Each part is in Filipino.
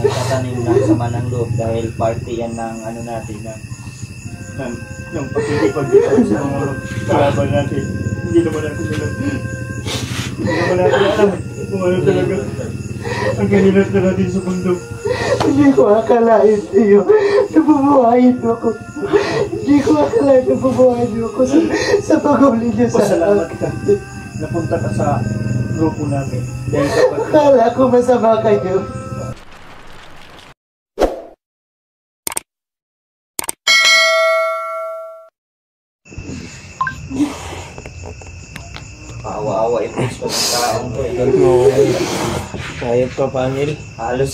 nagtatanim ng sama ng loob dahil party yan ng ano natin ng ng, ng pakikipag-bitaw sa mga kalaban natin. Hindi naman natin alam. Hindi naman natin alam kung ano talaga ang kahilat na natin sa mundo. Hindi ko akalain sa'yo. Nabubuhayin mo ako. Hindi ko akalain nabubuhayin mo ako sa, sa pag-uli niyo sa Pasalamat ka. Napunta ka sa grupo namin. Dahil kapag Akala ko masama kayo. Kaawa-awa yung puso ng taong to eh. Hayop ka, pangil. Halos,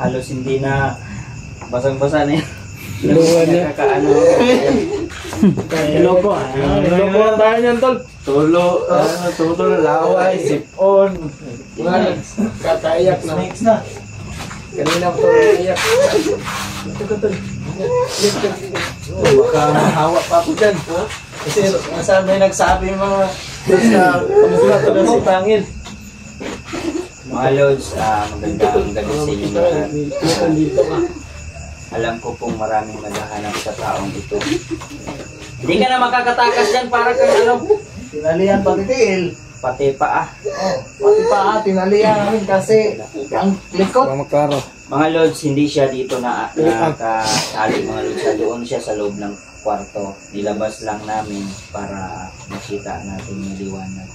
halos hindi na basang-basa na yun. Luwan niya. Nakakaano. Iloko. Iloko lang tayo niyan, tol. Tulo, ano, tulo, laway, sipon. Katayak na. Snakes na. Kanina po iyak. Baka mahawa pa ako dyan. Kasi nasaan may nagsabi mga sa kamusta na si Pangil. Mga Lods, ah, magandang gabi sa inyo lahat. Ka. Alam ko pong maraming naghahanap sa taong ito. Hindi ka na makakatakas dyan para kang ano, Tinalian pati tiil. pati pa ah. Pati pa tinalian namin kasi ang likot. Mga Lods, hindi siya dito na nakatali mga Lods. Doon siya sa loob ng kwarto. Nilabas lang namin para makita natin yung liwanag.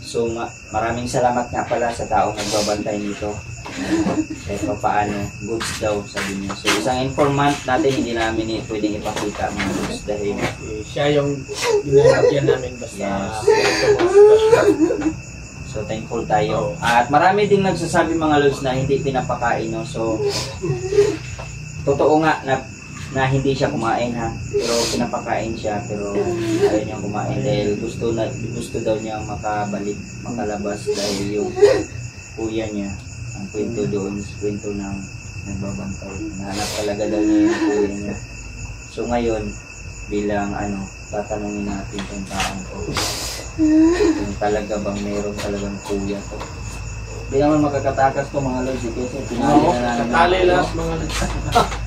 So, ma- maraming salamat nga pala sa taong nagbabantay nito. Kahit pa paano, goods daw sabi niya. So, isang informant natin, hindi namin pwedeng ipakita mga goods dahil Siya yung ginalagyan namin basta. Yes. So thankful tayo. At marami ding nagsasabi mga lods na hindi pinapakain no. So totoo nga na na hindi siya kumain ha. Pero pinapakain siya pero ayaw niya kumain dahil gusto na gusto daw niya makabalik, makalabas dahil yung kuya niya ang kwento doon, kwento ng nagbabantay. Nahanap talaga daw niya yung kuya niya. So ngayon, bilang ano, tatanungin natin kung taong to kung talaga bang meron talagang kuya to. Hindi naman makakatakas to mga lods eh, kasi pinali na namin. Katali lahat mga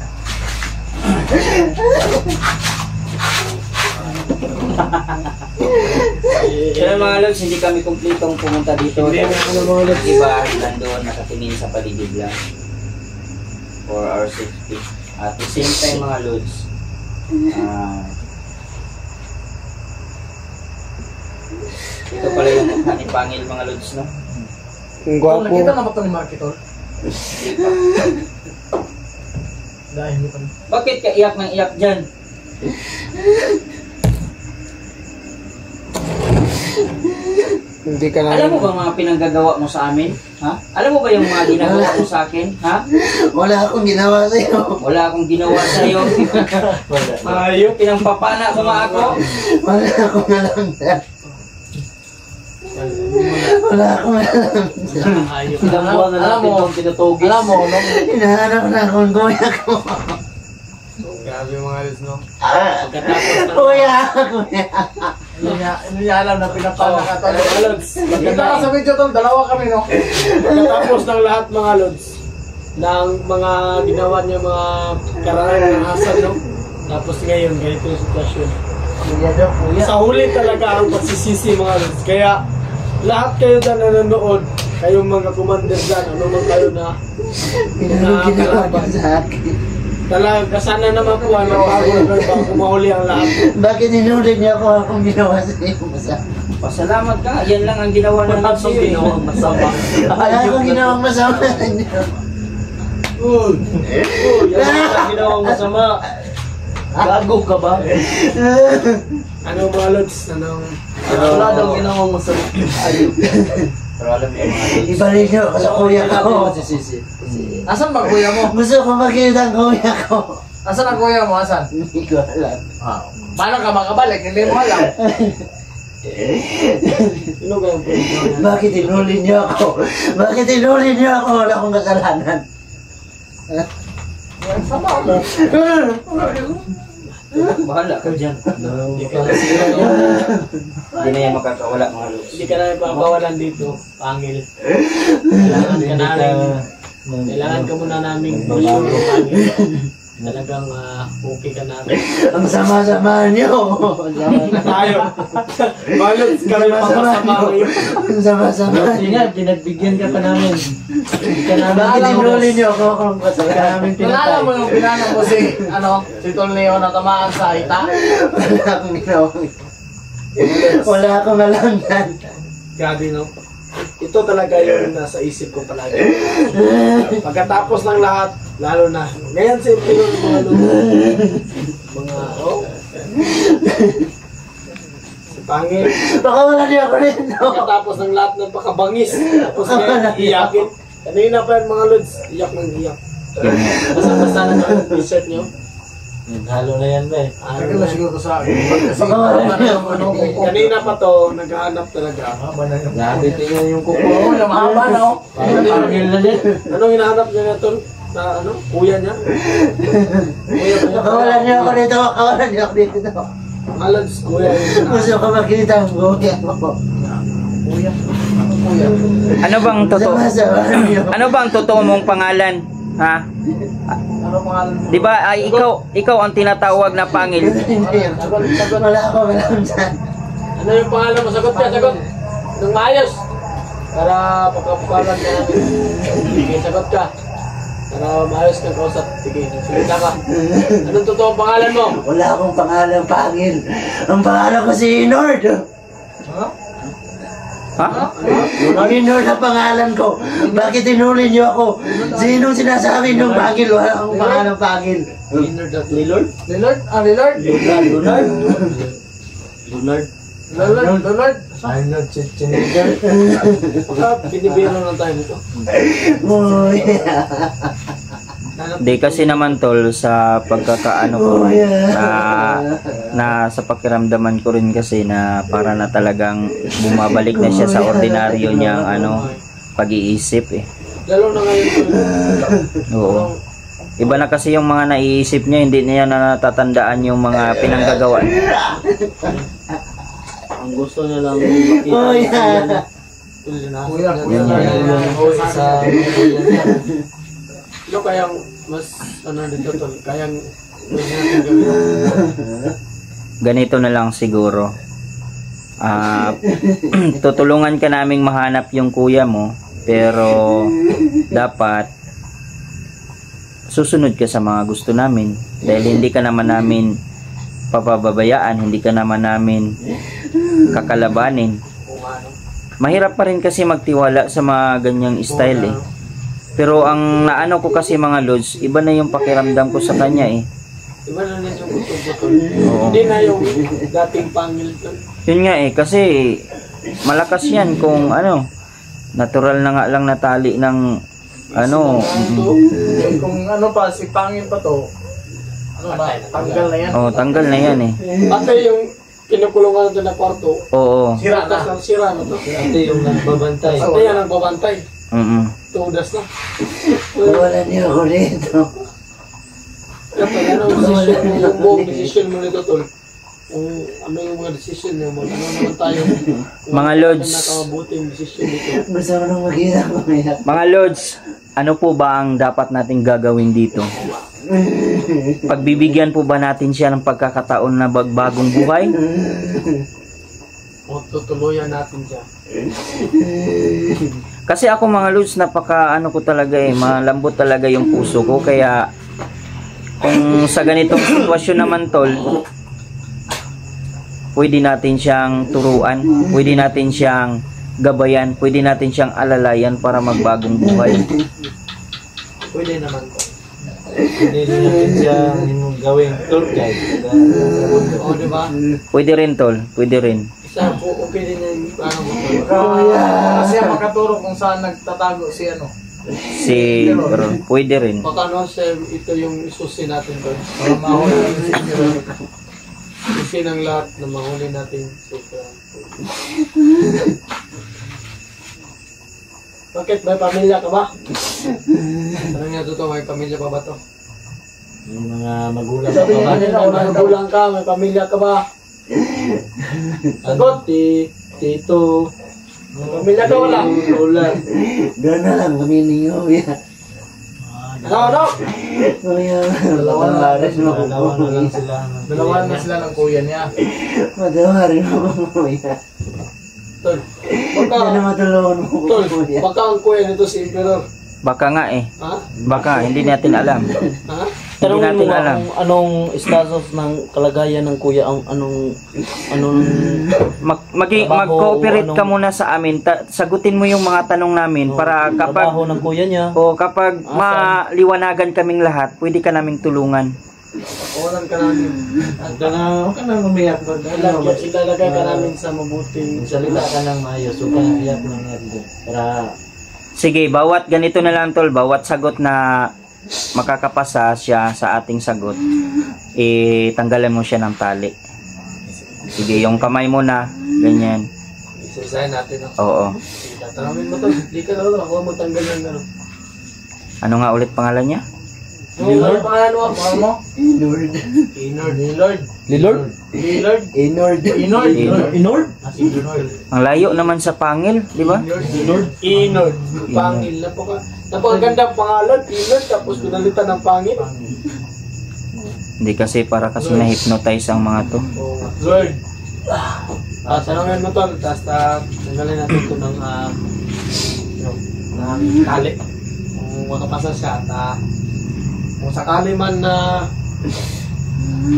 Kaya mga lods, hindi kami kumpletong pumunta dito. Hindi ng mga lods. Iba, nandoon, nakatingin sa paligid lang. For our safety. At the same time mga lods, ah, ito pala yung mukha ni Pangil mga lods, no? Ang Oh, nakita na ba ito ni Marketor? Hindi pa. Dahil pa. Bakit ka iyak ng iyak dyan? Hindi ka na. Alam mo ba mga pinanggagawa mo sa amin? Ha? Alam mo ba yung mga ginagawa mo sa akin? Ha? Wala akong ginawa sa'yo. Wala akong ginawa sa iyo. Ayop, pinangpapana mo nga ako. Wala akong alam sa'yo. Wala akong alam sa'yo. Ilang buwan na natin itong tinutugis. Alam mo, nung hinahanap na akong kuya ko. Grabe mga lods, no? Kuya, kuya. Hindi niya, alam na pinapala ka tol. Mga lods, Maganda ka sa video tol, dalawa kami no. Pagkatapos ng lahat mga lods, ng mga ginawa niya mga karangan ng hasan, no? Tapos ngayon, ganito yung sitwasyon. Sa huli talaga ang pagsisisi mga lods. Kaya lahat kayo na nanonood, kayong mga commander dyan, ano man kayo na niya sa akin. talaga sana naman po ay mabago na kayo bago mahuli ang lahat. Bakit inulit niya ako akong ginawa sa iyo? Masama. Pasalamat ka. Yan lang ang ginawa namin sa iyo. eh. masama. Wala akong ginawang masama sa inyo. Uy! Uy! Yan ang ginawang masama. Gago ka ba? Ano mga lods? Anong... Wala daw ginawang masama. Pero alam niyo Ibalik niyo ako sa kuya ko. Asan ba kuya mo? Gusto ko makita ang kuya ko. Asan ang kuya mo? Asan? Hindi ko alam. Paano ka makabalik? Hindi mo alam. Bakit inuli niyo ako? Bakit inuli niyo ako? Wala akong kasalanan. Ang sama mo. bahala ka dyan. Hindi ka na sira. Hindi na yan makakawala mga lods. Hindi ka na ipapawalan dito. Pangil. Kailangan ka na rin Kailangan ka muna namin lagi. Talagang ah, okay ka namin. Ang sama-sama niyo. Ang sama-sama. Tayo. Balot kami papasama ngayon. Ang sama-sama niyo. nga, pinagbigyan ka pa namin. Hindi ka namin Bakit tinulong. tinuli niyo ako kung kasi ka namin Nalala pinatay? mo yung pinana mo si, ano, si Tol Leo na tamaan sa ita? Wala akong ginawa. Wala akong alam yan. Grabe no. Ito talaga yung nasa isip ko palagi. Pagkatapos ng lahat, lalo na, ngayon simple yung mga luto. Mga, oh. Si Pangil, Baka wala niyo ako rin. pagkatapos ng lahat ng pakabangis, tapos ngayon, iyakin. Kanina pa yung mga lods, iyak ng iyak. Basta-basta na yung t-shirt nyo. Halo na yan, be. Ano Tagal na siguro sa akin. Kasi Baka wala niyo ako ano, rin. Kanina pa to, naghahanap talaga. Grabe, tingnan yung kuko. Oo, yung mahaba na oh. Anong hinahanap niya na tol? Sa ano? Kuya niya? Kuya ba Baka wala niyo ako dito. Baka wala niyo ako dito. Alads, kuya. Gusto ko makita ang buhay ko. Ano bang totoo? Ano bang totoo mong pangalan? Ha? Ano pangalan mo? 'Di ba ay ikaw ikaw ang tinatawag na pangil? Wala akong alam dyan. Ano yung pangalan mo? Sagot ka, sagot. Nang maayos. Para pagkapukalan ka namin. Sige, sagot ka. Para maayos kang kausap. Sige, salita ka. Anong totoong pangalan mo? Wala akong pangalan pangil. Ang pangalan ko si Inord. Ha? Ang Inord ang pangalan ko. Bakit tinuli niyo ako? Sinong sinasabi niyong pangil? Wala akong pangalan pangil. Lilord? Lillard? Ah, Lillard? Lunard? Lunard? Lillard? Lillard? Arnold Schwarzenegger? Baka binibiro lang tayo nito. Uy. Di kasi naman tol sa pagkakaano ko Uy. na na sa pakiramdaman ko rin kasi na para na talagang bumabalik na siya sa ordinaryo niyang ano pag-iisip eh. Lalo na ngayon. Oo. Iba na kasi yung mga naiisip niya, hindi niya na natatandaan yung mga pinanggagawa. Ang gusto niya lang makita. Uy. Kuya, kuya. Yan yan. Oo, sa Ano kayang mas ano dito tol? Kayang. Ganito na lang siguro. Ah, tutulungan ka naming mahanap yung kuya mo, pero dapat susunod ka sa mga gusto namin dahil hindi ka naman namin papababayaan, hindi ka naman namin kakalabanin. Mahirap pa rin kasi magtiwala sa mga ganyang style eh. Pero ang naano ko kasi mga lods, iba na yung pakiramdam ko sa kanya eh. Iba na yung butol-butol. Hindi na yung dating pangil tol. Yun nga eh, kasi malakas yan kung ano, natural na nga lang natali ng ano, Kung ano pa, si Pangin pa to, ano ba, tanggal na yan. oh, tanggal na yan eh. Pati yung kinukulungan natin na kwarto, Oo, sira na. ng sira na to. Ate yung nagbabantay. Pati yan ang babantay. mm Tudas na. Wala niyo ako dito. Kapag ano ang decision mo, yung buong decision mo nito, tol. Kung ano yung mga decision mo, ano naman tayo. Kung Mga ano lods. yung Nakamabuting decision dito. Gusto ko nang makita ko. Mga lords, ano po ba ang dapat nating gagawin dito? Pagbibigyan po ba natin siya ng pagkakataon na bagbagong buhay? O tutuluyan natin siya. Kasi ako mga lords, napaka ano ko talaga eh, malambot talaga yung puso ko. Kaya kung sa ganitong sitwasyon naman tol, pwede natin siyang turuan, pwede natin siyang gabayan, pwede natin siyang alalayan para magbagong buhay. Pwede naman to. Hindi rin natin siya yung gawing tour guide. O, di ba? Pwede rin tol, pwede rin. Isa po, okay din yung tol. Kuya. Kasi makaturo kung saan nagtatago si ano. Si pwede rin. Baka no, sir, ito yung isusi natin doon. Para mahuli si Miro. Isusi ng lahat na mahuli natin. Super. Bakit? May pamilya ka ba? Tanong niya totoo, may pamilya pa ba to? Yung mga magulang Sabi niya pa kanina, may magulang ka, may pamilya ka ba? Sagot! Ti, tito, May pamilya ka wala? lola. Doon na lang kami ni. Ano, ano? Dalawa na. patawarin mo ako. Dalawa na lang sila. Dalawa na sila ng kuya niya. Patawarin mo ako, kuya. Tol. Hindi na Baka, matulungan mo tol, kuya. baka ang kuya nito si Emperor. Baka nga eh. Ha? Baka, hindi natin alam. Ha? Hindi Tanungin natin nga alam. kung anong status ng kalagayan ng kuya, ang anong, anong, Mag, magi- Trabaho, mag-cooperate ka anong- muna sa amin. Ta- sagutin mo yung mga tanong namin para kapag trabaho ng kuya niya. o kapag maliwanagan kaming lahat, pwede ka naming tulungan. Oran ka namin. Huwag ka na, huwag ka na umiyak. Ilalagay, ilalagay ka namin sa mabuting Salita ka ng maayos, huwag ka na iyak ng natin. Para, Sige, bawat ganito na lang tol, bawat sagot na makakapasa siya sa ating sagot, eh tanggalan mo siya ng tali. Sige, yung kamay mo na, ganyan. Isa-isahin natin. Oo. Tatanungin mo to. Di ka na Huwag mo tanggal ano. Ano nga ulit pangalan niya? Yung ano pangalan mo? Pangalan mo? Inord. Inord. Inord. Lilord? Inord. Inord. Inord. Inord. Inord? Ang layo naman sa pangil, di ba? Inord. Inord. Pangil. Napaka, napakaganda pangalan. Inord. Tapos pinalitan ng pangil. Hindi kasi para kasi na-hypnotize ang mga to. Lord. Ah, tanongin mo to. Tapos ta, tanggalin natin ito ng ah, ano, ng kali. Kung makapasa siya at ah, kung sakali man na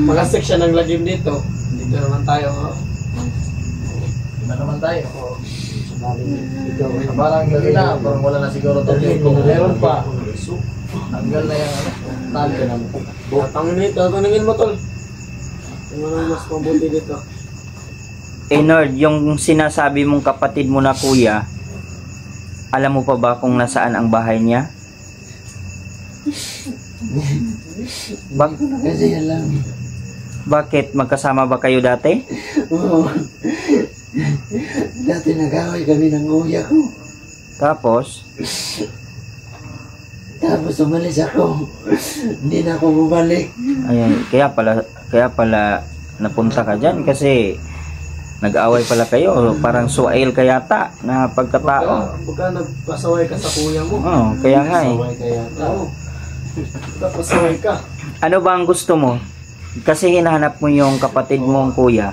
magasik siya ng lagim dito, dito naman tayo. Oh. Iba naman tayo. Oh. Parang hindi na, parang wala na siguro to. Kung meron pa, tanggal na yung tali ka naman. Tatangin ito, tanungin mo tol. Kung ano mas mabuti dito. Eh Nord, yung sinasabi mong kapatid mo na kuya, alam mo pa ba kung nasaan ang bahay niya? Bak Kasi alam. bakit? Magkasama ba kayo dati? Oo. Dati nag-away kami ng kuya ko. Tapos, Tapos umalis ako. Hindi na ako bumalik. ayun, kaya pala, kaya pala napunta ka dyan kasi nag-away pala kayo. Parang suail ka yata na pagkatao. Baka, baka nagpasaway ka sa kuya mo. Oo, kaya nga eh. Saway kaya. Oo. Nagpasaway ka. Ano ba ang gusto mo? Kasi hinahanap mo yung kapatid mong kuya.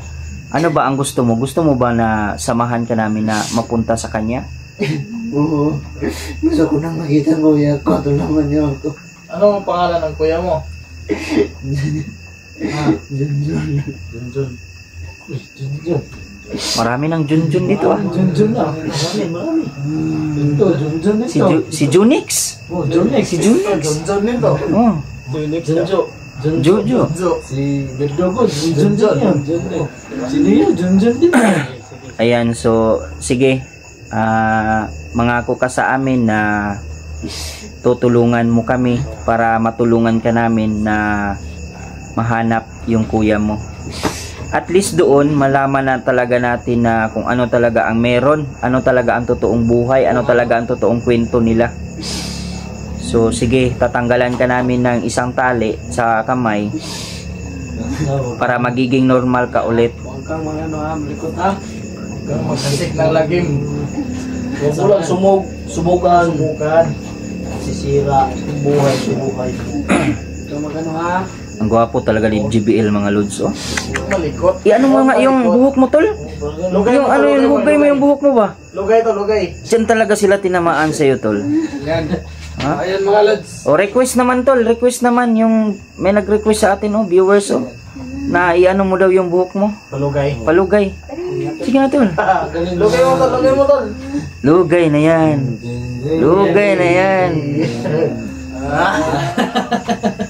Ano ba ang gusto mo? Gusto mo ba na samahan ka namin na mapunta sa kanya? Oo. Gusto ko nang makita ang kuya ko. Tulungan niyo ako. Ano ang pangalan ng kuya mo? Junjun. Junjun. Marami ng Junjun dito ah. Junjun na. Marami, marami. Ito, Junjun ito. Si, Ju- si Junix. Oh, Junix. Si Junix. Junjun nito. Oh, Junjo. Junjo. Jojo. Junjo. Si Berdogo, Junjun yan. Sino yun? Junjun din. Ayan, so sige. Ah, mangako ka sa amin na tutulungan mo kami para matulungan ka namin na mahanap yung kuya mo. At least doon malaman na talaga natin na kung ano talaga ang meron, ano talaga ang totoong buhay, ano talaga ang totoong kwento nila. So sige, tatanggalan ka namin ng isang tali sa kamay para magiging normal ka ulit. Huwag kang mga ano ha, malikot ha. Kung magkasik ng lagim. Huwag mo lang sumug, subukan. Subukan. Sisira. Buhay, buhay. Huwag kang mag ano ha. Ang gwapo talaga ni GBL mga lods oh. Malikot. I ano mo nga yung buhok mo tol? Lugay Yung ano yung lugay mo yung buhok mo ba? Lugay to, lugay. Diyan talaga sila tinamaan sa'yo tol. Yan. Ha? Ayan mga lads. O request naman tol, request naman yung may nag-request sa atin oh, viewers oh. Na iano mo daw yung buhok mo, Palugay. palugay. Sige na tol. Lugay mo tol, lugay mo tol. Lugay na yan. Lugay na yan.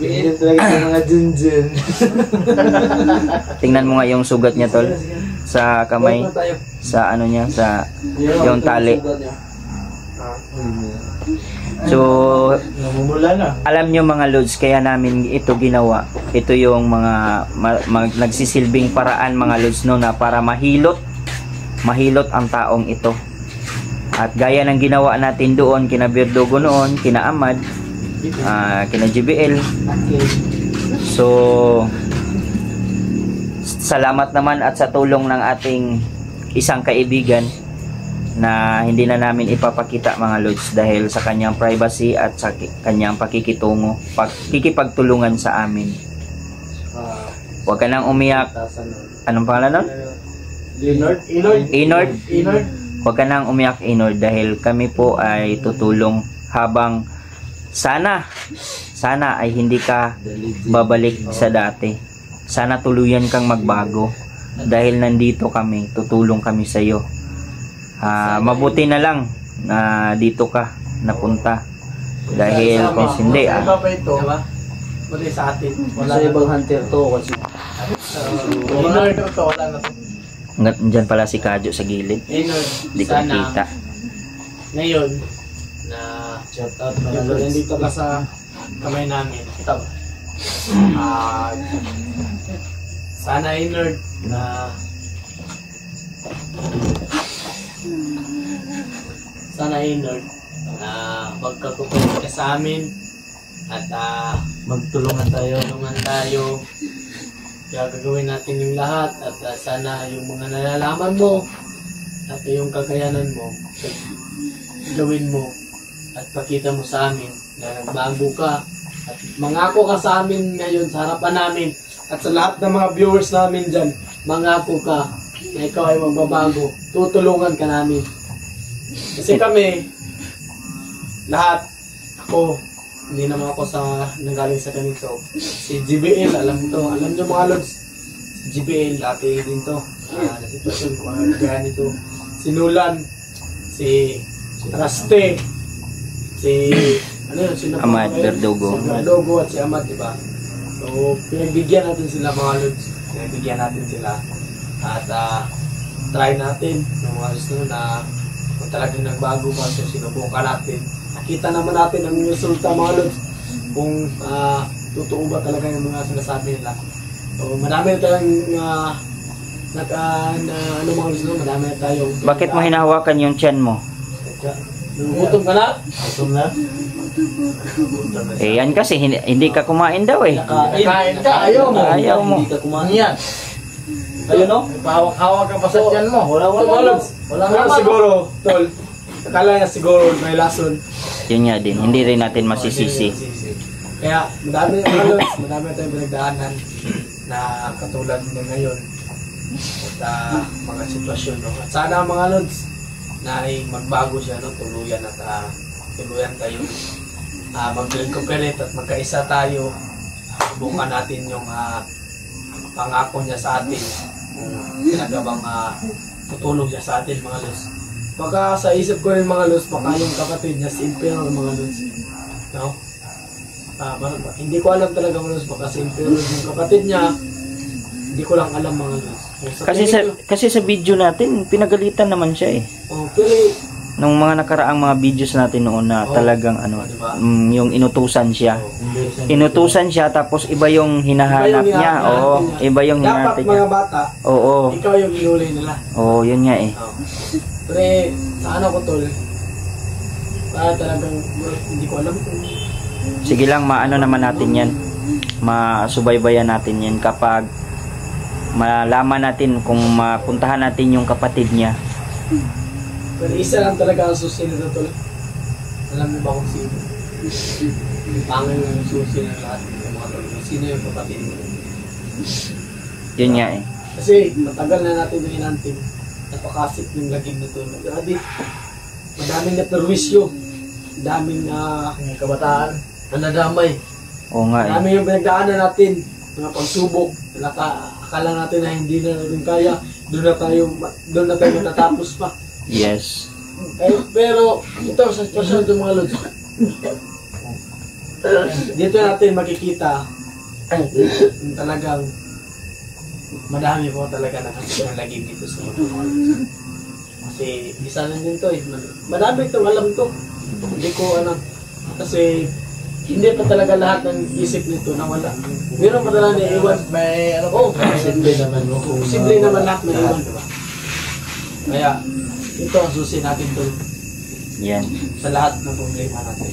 Yan talaga yung mga Junjun. Tingnan mo nga yung sugat niya tol sa kamay, sa ano niya, sa yung tali. So, Namumula na. alam nyo mga lods, kaya namin ito ginawa. Ito yung mga ma- mag- nagsisilbing paraan mga lods no na para mahilot, mahilot ang taong ito. At gaya ng ginawa natin doon, kina Birdogo noon, kina Amad, ah, kina JBL. So, salamat naman at sa tulong ng ating isang kaibigan na hindi na namin ipapakita mga lods dahil sa kanyang privacy at sa kanyang pakikitungo, pakikipagtulungan sa amin. Huwag ka nang umiyak. Anong pangalan nun? Inord? Inord? Inord? Huwag ka nang umiyak, Inord, dahil kami po ay tutulong habang sana, sana ay hindi ka babalik sa dati. Sana tuluyan kang magbago. Dahil nandito kami, tutulong kami sa iyo. Ah, mabuti na lang na dito ka napunta. Dahil kung hindi, ah, pa ito. Muli sa atin. Wala Sa ibang hunter to kasi to, wala na to. nga- dyan pala si Kadyo sa gilid. Hindi ko Sana nakita. ngayon na Shout out mga lods. nandito ka sa kamay namin. Ito. Ah, sana inert na sana inert na magkakukulit ka sa amin at ah, Magtulungan tayo. tulungan tayo kaya gagawin natin yung lahat at ah, sana yung mga nalalaman mo at yung kakayanan mo gawin mo at pakita mo sa amin na nagbago ka at mangako ka sa amin ngayon sa harapan namin. At sa lahat ng mga viewers namin dyan mangako ka na ikaw ay magbabago. Tutulungan ka namin. Kasi kami lahat ako hindi naman ako sa nanggaling sa ganito. Si GBL alam to alam nyo mga lods? Si GBL dati din to. Ah, na sitwasyon kung ano kaya nito si Nulan si Raste si ano yun pa ba yun? Verdugo. si Verdugo at si Amad diba so pinagbigyan natin sila mga lods. Pinagbigyan natin sila. At ah, try natin. Yung mga gusto na kung talagang nagbago ka so sinubukan natin. Nakita naman natin ang resulta mga lods. Kung ah, totoo ba talaga yung mga sinasabi nila. So marami na tayong uh, naka, na, ano mga lods marami na tayong Bakit mo hinahawakan yung tiyan mo? Nagugutom ka na? Gutom na? Eh yan kasi hindi, hindi ka kumain daw eh. Nakain ka, ayaw mo. Ayaw mo. Hindi ka kumain. yan? Ayun no? Pahawak-hawak ka pa sa tiyan mo. Wala, Wala, wala. wala. Wala siguro, tol. Akala niya siguro may lason. Yun nga din. Hindi rin natin masisisi. Kaya madami lods, madami tayong pinagdaanan na katulad mo ngayon at ah, mga sitwasyon. No? At sana mga lods na ay magbago siya, no? tuluyan at ah, tuluyan tayo uh, mag-recuperate at magkaisa tayo. Subukan natin yung ah, pangako niya sa atin kung talaga bang ah, tutulong siya sa atin mga lods. Baka sa isip ko rin mga lods, baka yung kapatid niya si Imperial mga lods. No? Ah, ba- hindi ko alam talaga mga lods, baka si Imperial yung kapatid niya. Hindi ko lang alam mga lods. Kasi sa kasi sa video natin pinagalitan naman siya eh. oh, pero Nung mga nakaraang mga videos natin noon na Oo. talagang ano, Oh, diba? mm, yung inutusan siya. oh, Inutusan siya tapos iba yung hinahanap Iba yung niya. Oo, iba yung dapat hinahanap niya. mga bata, Oo. ikaw yung inulay nila. Oo, yun nga eh. Oh. Pre, sa ano ko tol, ah, talagang hindi ko alam kung Sige lang, maano naman natin yan. Masubaybayan natin yan kapag malaman natin kung mapuntahan natin yung kapatid niya. Pero isa lang talaga ang susi nito tol. Alam mo ba kung sino? Pangin yung susi ng lahat ng mga tol. Sino yung kapatid mo? Yun nga eh. Kasi matagal na natin yung inantin. Napakasip yung lagim nito. Grabe. Madaming na perwisyo. Daming na Yung kabataan. Ang nadamay. Oo nga eh. Marami yung pinagdaanan natin, mga pagsubok, naka, akala natin na hindi na natin kaya, doon na tayo, doon na tayo matatapos pa. Yes. Eh, pero, ito sa sitwasyon ng mga lods. Dito natin makikita talagang madami po talaga lagim dito sa mga. Kasi isa lang din to eh. Madami itong alam to. Hindi ko ano. Kasi hindi pa talaga lahat ng isip nito na wala. Meron pa talaga na iwan. May ano Oh, Simple naman Posible uh, naman lahat may iwan, di ba? Kaya, ito ang susi natin to Yan. sa lahat ng problema natin.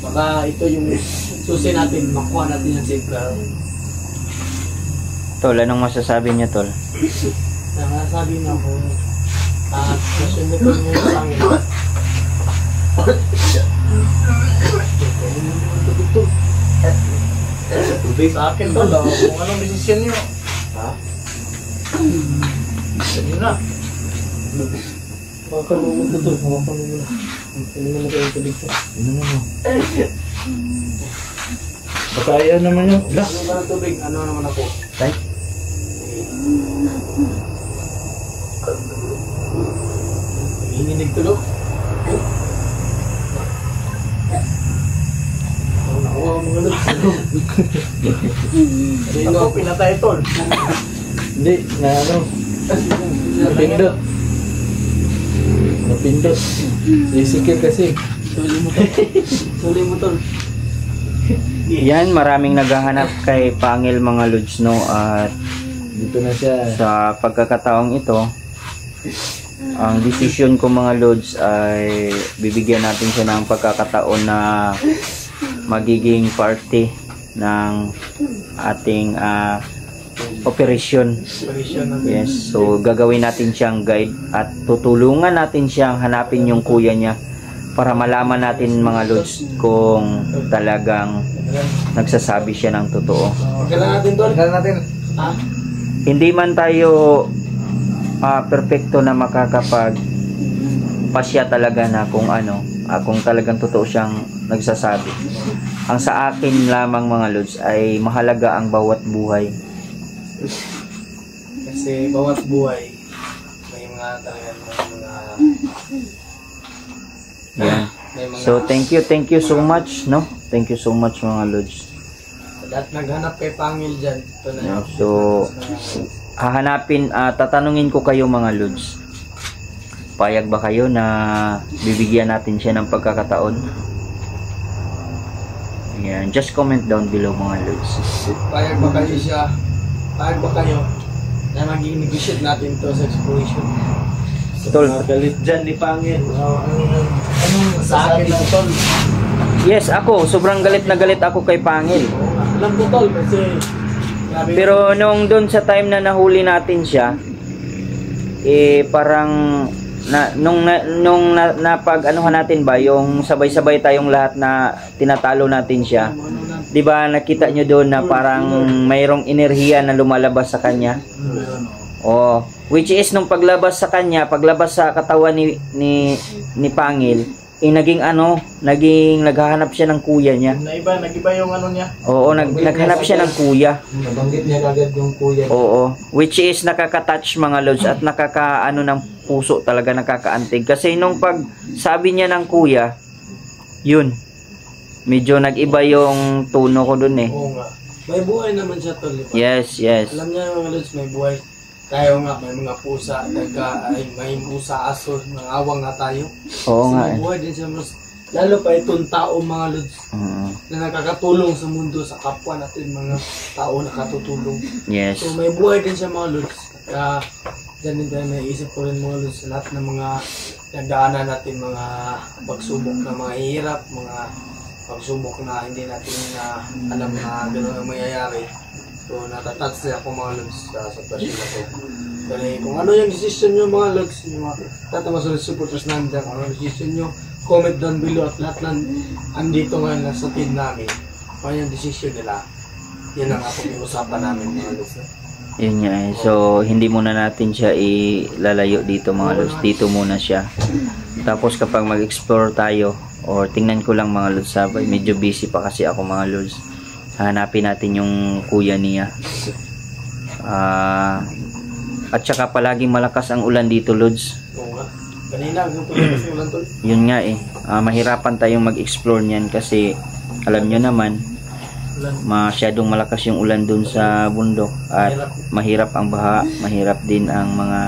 Baka ito yung susi natin, makuha natin yan safe pero Tol, anong masasabi niyo, Tol? Nakasabi niya kung Ah, susunod ko yung pangil. Sa akin to, daw, kung anong desisyon nyo. Ha? Na. Baka lumot na to. Baka lumot na. Hindi mo na kayo tubig to. Ano mo? Baka ayaw naman yun. Ano ba ng tubig? Ano naman ako? Tay. Nanginginig tulog. Oh, Sino pinatay tol? Hindi, na ano. Napindot. Napindot. Isikil kasi. Suli mo to. Suli mo to. Yan, maraming naghahanap kay Pangil mga Lods, no? At Dito na siya. sa pagkakataong ito, ang desisyon ko mga Lods ay bibigyan natin siya ng pagkakataon na magiging party ng ating ah, operasyon. Operation Yes, so gagawin natin siyang guide at tutulungan natin siyang hanapin yung kuya niya para malaman natin mga Lods kung talagang nagsasabi siya ng totoo. Kailangan natin tol. Kailan natin. Ha? Hindi man tayo ah, perfecto na makakapag pasya talaga na kung ano, ah, kung talagang totoo siyang nagsasabi. Ang sa akin lamang mga Lods ay mahalaga ang bawat buhay. Kasi bawat buhay may mga talagang mga may mga So thank you, thank you so much, no? Thank you so much mga Lods. lahat naghanap kay Pangil dyan. Ito na Yeah, so hahanapin, ah, tatanungin ko kayo mga Lods. Payag ba kayo na bibigyan natin siya ng pagkakataon? Yan, just comment down below mga Lods. Payag ba kayo siya? Payag ba kayo? Na maging negotiate natin to sa exploration. Tol, Galit dyan ni Pangin. Anong Sa akin lang tol. yes ako, sobrang galit na galit ako kay Pangil. Alam ko tol kasi Pero nung doon sa time na nahuli natin siya, eh parang na nung na, nung na, napag anuhan natin ba yung sabay-sabay tayong lahat na tinatalo natin siya. 'Di ba nakita nyo doon na parang mayroong enerhiya na lumalabas sa kanya? Oh, which is nung paglabas sa kanya, paglabas sa katawan ni ni ni Pangil, eh naging ano, naging naghahanap siya ng kuya niya. Naiba, nagiba yung ano niya. Oo, nag, naghanap siya ng kuya. Nabanggit niya kagad yung kuya. Oo, which is nakaka-touch mga lods at nakaka-ano ng puso talaga nakakaantig. Kasi nung pag sabi niya ng kuya, yun, medyo nag-iba yung tono ko dun eh. Oo nga. May buhay naman siya tol. Yes, yes. Alam niya mga lods, may buhay. Tayo nga, may mga pusa, nagka, ay, may pusa, aso, mga awang nga tayo. Oo Kasi nga eh. buhay din siya, mas, lalo pa itong tao mga lods, Mm, na nakakatulong sa mundo, sa kapwa natin, mga tao nakatutulong. yes. So may buhay din siya mga lods. Kaya, dyan din tayo may isip ko rin mga lods, sa lahat ng mga nagdaanan natin, mga pagsubok na mga hirap, mga pagsubok na hindi natin na alam na gano'n ang mangyayari. So, natatouch na ako mga lods sa sitwasyon na to. Kasi kung ano yung decision nyo mga lods, yung mga tatama sa supporters namin dyan, kung ano yung decision nyo, comment down below at lahat ng andito ngayon na sa team namin, kung ano yung decision nila, yan ang ako usapan namin mga lods. Yun nga eh. So, hindi muna natin siya ilalayo dito mga lods. Dito muna siya. Tapos kapag mag-explore tayo, or tingnan ko lang mga lods sabay, medyo busy pa kasi ako mga lods. Hanapin natin yung kuya niya. Ah... at saka palaging malakas ang ulan dito, Lods. Oo nga. Kanina. Yun nga eh. Ah, mahirapan tayong mag-explore niyan kasi alam nyo naman, masyadong malakas yung ulan dun sa bundok at mahirap ang baha, mahirap din ang mga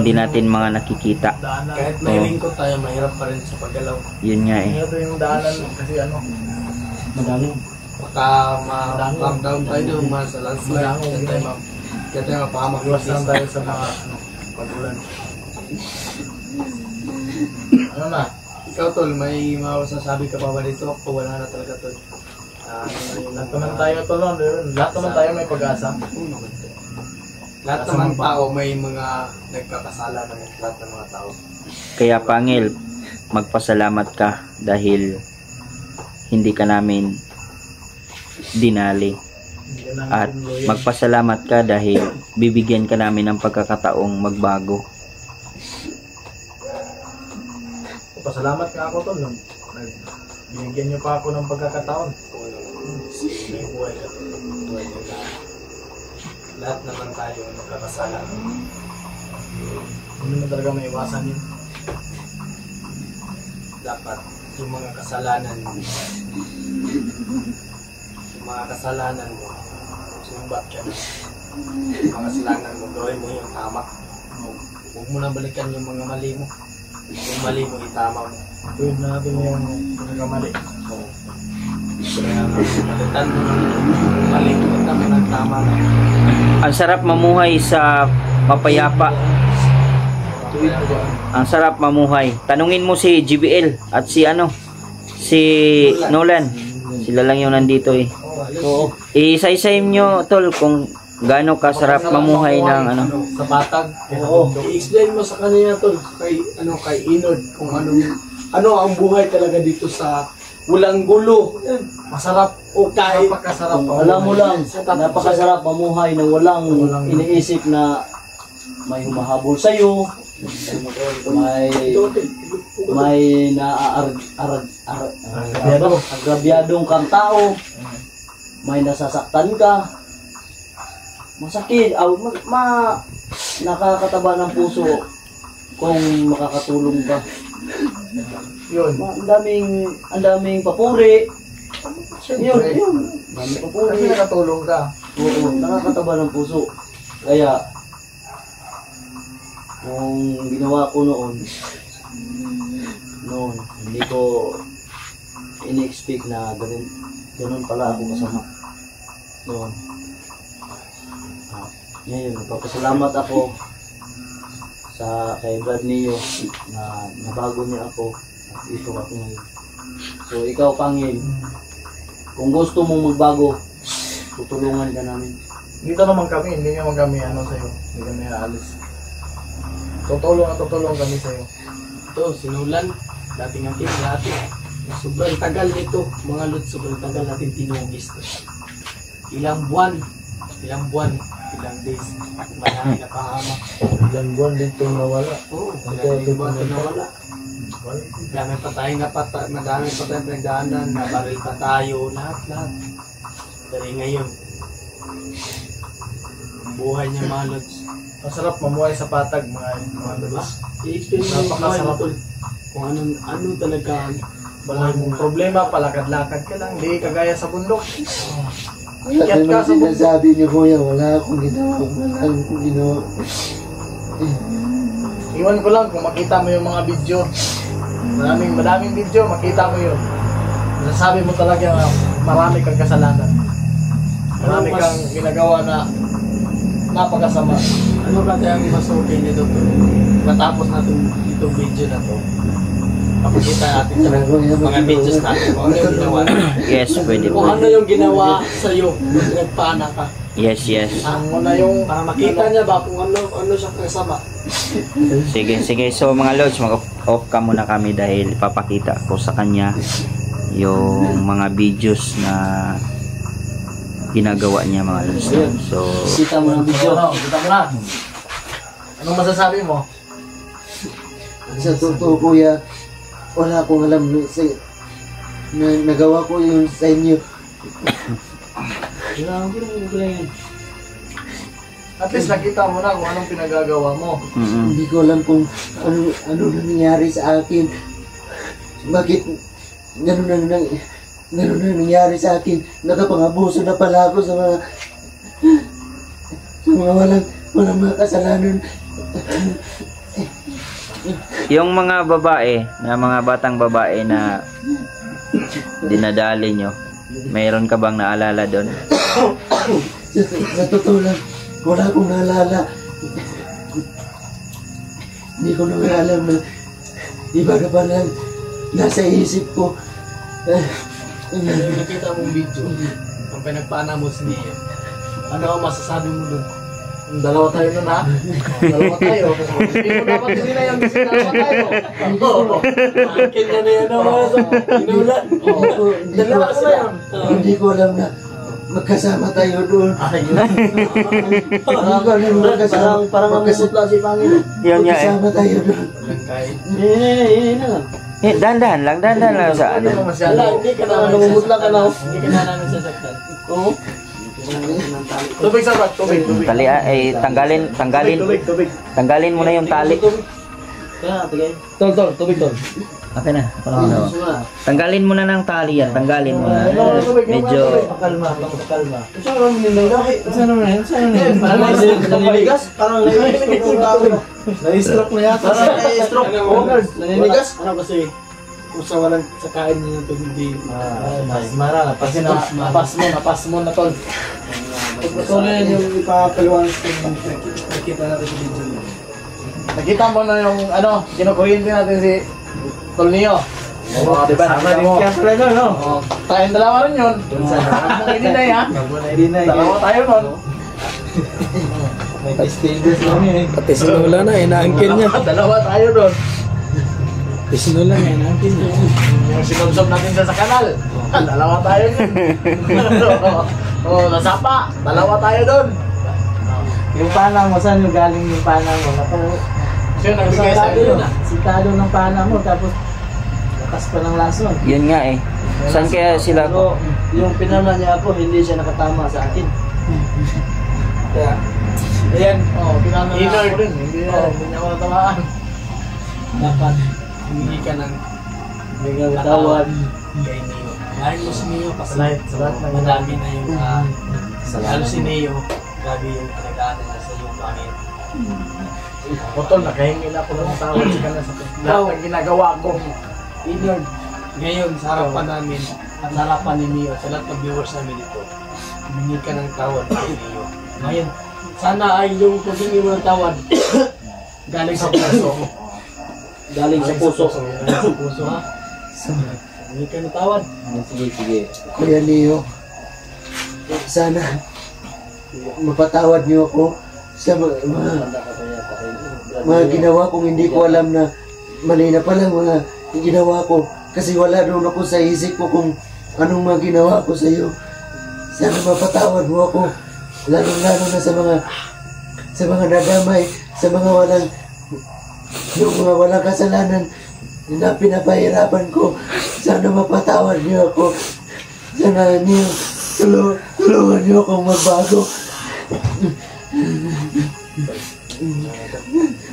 hindi natin mga nakikita. Kahit may lingkod tayo, mahirap pa rin sa paggalaw. Yun nga eh. Ito yung daanan kasi ano, Madami. Baka ma-calm down tayo doon, ma sa landslide. Kaya tayo ma kaya tayo mapahamak. Iwas lang tayo sa mga ano, pag-ulan. ano na? Ikaw tol, may mga masasabi ka pa ba dito? O wala na talaga tol? Ah, ano? Lahat naman tayo tol, no? lahat naman tayo may pag-asa. Naman. Lahat naman tao may mga nagkakasala ng lahat ng mga tao. Kaya Pangil, magpasalamat ka dahil hindi ka namin dinali. Ka At magpasalamat ka dahil bibigyan ka namin ng pagkakataong magbago. Pasalamat nga ako nag- Binigyan niyo pa ako ng pagkakataon. Ka. Ka. Lahat naman tayo magkakasala. Hindi mo talaga may iwasan yun. Dapat yung mga kasalanan mga kasalanan mo, sumbat ka na. Mga kasalanan mo, gawin mo yung tama. Huwag- mo na balikan yung mga mali mo. Yung mali mo, itama mo. Na natin yung pagkakamali. Kaya nga, palitan mo ng mali mo, tama ng tama na. Ang sarap mamuhay sa ba? Ang sarap mamuhay. Tanungin mo si GBL at si ano, si Nolan. Sila lang yung nandito eh. Oo. Isa-isay nyo, tol, kung gaano kasarap mamuhay ng ano. Sa batag. Oo. I-explain mo sa kanila tol, kay ano kay Inod kung ano ano ang buhay talaga dito sa walang gulo. Masarap o kahit Napakasarap Alam mo lang, napakasarap mamuhay na walang, Walang- iniisip na may humahabol sa'yo, may may naaarag arag, arag, Agrabyado. agrabyadong kang tao, may nasasaktan ka, masakit, aw, ma, ma nakakataba ng puso kung makakatulong ka. Yun. Ma, ang daming, ang daming papuri. Yun, yun. Ang daming Kasi papuri. nakatulong ka. Oo, nakakataba ng puso. Kaya, kung ginawa ko noon, noon, hindi ko ini-expect na ganun, ganun pala ako kasama. Noon. Ah, ngayon, nagpapasalamat ako sa kay Brad Neo na nabago niya ako at ito ako ngayon. So, ikaw, Pangil, kung gusto mong magbago, tutulungan ka namin. Dito naman kami, hindi naman kami ano sa'yo. Hindi kami aalis. Tutulong at tutulong kami sa'yo. ito sinulan dating ang team dati. Sobrang tagal nito, mga lut, sobrang tagal natin tinugis to. Ilang buwan, ilang buwan, ilang days, marami na pahama. Ilang buwan dito nawala. Oo, Ito, ilang buwan ito. na wala. Dami pa tayo na pata, madami pa tayong pinagdaanan, nabaril pa tayo, lahat, lahat. Pero ngayon, ang buhay niya mga lods. Masarap mamuhay sa patag mga mga mo mo Napakasarap. tol. Kung ano, ano talaga Walang problema, palakad-lakad ka lang. Hindi kagaya sa bundok. Ikat ka sa bundok. sinasabi niyo kuya, wala akong ginawa, wala akong ginawa. Iwan ko lang kung makita mo yung mga video. Maraming madaming video, makita mo yun. Nasasabi mo talaga na marami kang kasalanan. Marami Ano mas- kang ginagawa na napakasama. Ano ba kaya ang mas okay nito to? Matapos natin itong video na to, papakita natin sa mga videos natin kung ano yung ginawa. Yes, pwede Kung ano yung ginawa sa'yo, nung nagpana ka. Yes, yes. Ang muna yung Para makita niya ba kung ano ano siya kasama. Sige, sige. So mga lods, mag-off ka muna kami dahil papakita ko sa kanya yung mga videos na ginagawa niya mga lods. So, Kita mo ng video. Ano, kita mo na. Anong masasabi mo? Sa totoo kuya, wala akong alam na, sa, na nagawa ko yun sa inyo. Grabe, grabe. At least nakita mo na kung anong pinagagawa mo. mm Hindi ko alam kung ano, ano na nangyari sa akin. Bakit ganun na, nang, ganun na nangyari sa akin. Nakapangabuso na pala ako sa mga sa mga walang, walang mga kasalanan. Yung mga babae, na mga batang babae na dinadali nyo, mayroon ka bang naalala doon? Sa, totoo lang, wala akong naalala. Hindi ko naman alam na iba na pala nasa isip ko. Nakita mong video, kung pinagpana mo Nia, ano ang masasabi mo dun? Dalawa tayo nun ha. Dalawa tayo. Hindi mo dapat hindi na yan kasi dalawa tayo. Oo. Akin na na yan naman. Inulan. Hindi ko, Dalawa ko na yan. hindi ko alam na magkasama tayo doon. Hindi ko alam magkasama. Parang, parang ang magkasama, si Panginoon. Yun nga eh. magkasama tayo doon. Eh, eh, eh. Eh, dahan-dahan lang, dahan-dahan lang sa ano. Wala, hindi ka na, namumutla ka na. Hindi ka na namin sasaktan. Oo. Tubig sa bag. Tubig. Tubig. Tali ah, eh, tanggalin, tanggalin, Tubig. Tubig. tanggalin mo na yung tali. Tol, tol, tubig tol. Okay na. Mo na. Tanggalin mo na ng tali yan, tanggalin mo na. Medyo, Pakalma, pakalma. Saan naman nilagay? Saan naman yan? Saan naman yan? Parang naninigas. Parang naninigas. Na-stroke na yata. Parang na-stroke. Naninigas? Ano kasi? Kung sa walang sa kain niyo ito hindi Mas mara. Na, napas mo, napas mo na tol. Pagpatuloy yan yung ipapaliwanag ko yung nakikita natin sa video niyo. Nakita mo na yung ano, kinukuryente natin si Tolnio. Oo, di ba? Nakita mo. pala no, no? Oo, tayong dalawa rin yun. Ang ininay ha. Dalawa tayo nun. May distinguish lang yun eh. Pati sinula na, inaangkin niya. Dalawa tayo nun. Pati sinula nga, inaangkin niya. Yung sinubsob natin sa kanal. Dalawa tayo yun. Oo, nasapa. Dalawa tayo dun. Yung panang mo, saan yung galing yung panang mo? Napo, Siya nagbigay sa iyo. yun ah. Sintado ng panang mo, tapos lakas pa ng lason. yun nga eh. Saan kaya sila Pero yung pinala niya ako, hindi siya nakatama sa akin. Kaya, ayan, Oo, pinano na Inner ako rin. Hindi na, hindi niya ako natamaan. dapat hindi ka ng tawad. kay Neo. Dahil mo si Neo kasi Sa lahat- sa ng- madami na yung uh, lalo si Neo, grabe yung pinag-aanan niya sa iyong pangit. Putol, nakahingi na ako ng tawad sa kanya sa lahat ng ginagawa ko. Inward, ngayon sa harapan namin at sa harapan ni Neo, sa lahat ng viewers namin dito, humingi ka ng tawad kay Neo. Ngayon, sana ay yung paghingi mo ng tawad galing sa puso. Galing sa puso. Galing sa puso ha. Humingi ka ng tawad. Sige, sige. Kuya Leo, sana mapatawad niyo ako sa mga, mga, mga ginawa kong hindi ko alam na mali na pala mga ginawa ko. Kasi wala doon ako sa isip ko kung anong mga ginawa ko sa iyo. Sana mapatawad mo ako. Lalo-lalo na sa mga sa mga nadamay, sa mga walang yung mga walang kasalanan na pinapahirapan ko. Sana mapatawad niyo ako. Sana niyo tulungan, tulungan niyo akong magbago.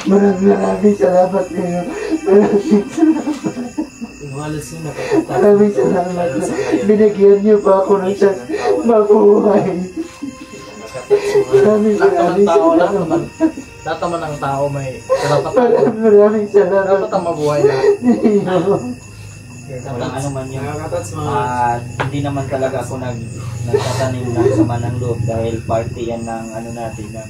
Maraming maraming salamat niyo. Maraming nakakatawa. maraming salamat. Binigyan niyo pa ako ng chance mabuhay. Maraming maraming salamat. Lahat naman ng tao may karapatan. Maraming salamat. Dapat ang mabuhay na. Walang ano man yun. Nakakatats mga At hindi naman talaga ako nag nagtatanim ng sama ng loob dahil party yan ng ano natin ng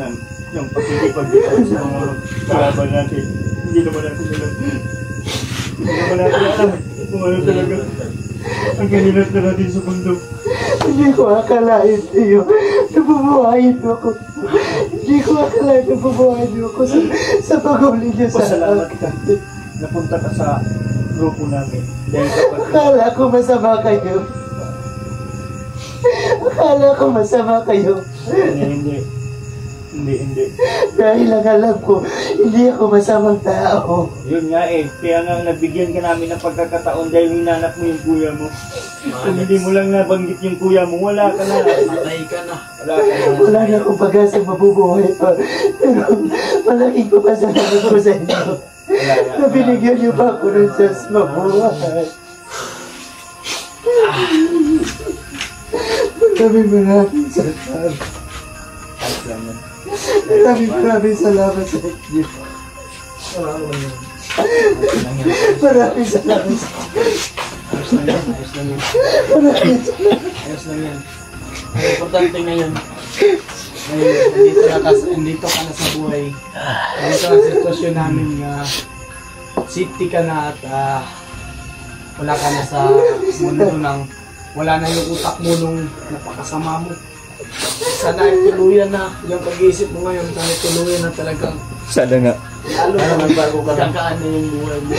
ng, ng pagkikipag-bitaw sa mga kalaban natin. Hindi naman ako alam. Hindi naman natin alam kung ano talaga ang kaninat na natin sa mundo. Hindi ko akalain sa'yo. Nabubuhayin mo ako. Hindi ko akalain na bubuhayin mo ako sa, sa paghuli niyo sa Pasalamat ka. Napunta ka sa grupo namin. Akala ko masama kayo. Akala ko masama kayo. hindi, hindi. Hindi, hindi. Dahil ang alam ko, hindi ako masamang tao. Yun nga eh, kaya nga nagbigyan ka namin ng pagkakataon dahil hinanap mo yung kuya mo. Kung hindi mo lang nabanggit yung kuya mo, wala ka na. matay ka na. Wala ka na. Wala na akong pag-asa mabubuhay pa. Pero malaking papasalamat ko sa inyo. Na. Binigyan niyo pa ako ng chance mabuhay. Maraming maraming salamat. Yun. Maraming maraming salamat sa inyo. Maraming salamat sa Ayos lang yan, ayos lang yan. Ayos lang yan. Ang importante ngayon, ngayon, nandito, na ka, nandito ka na sa buhay. Nandito na sa sitwasyon namin nga safety ka na at ah, wala ka na sa mundo ng wala na yung utak mo nung napakasama mo. Sana ay tuluyan na yung pag-iisip mo ngayon. Sana ay tuluyan na talagang Sana nga. lalo na magbago ka na. Kakaan na yung buhay mo.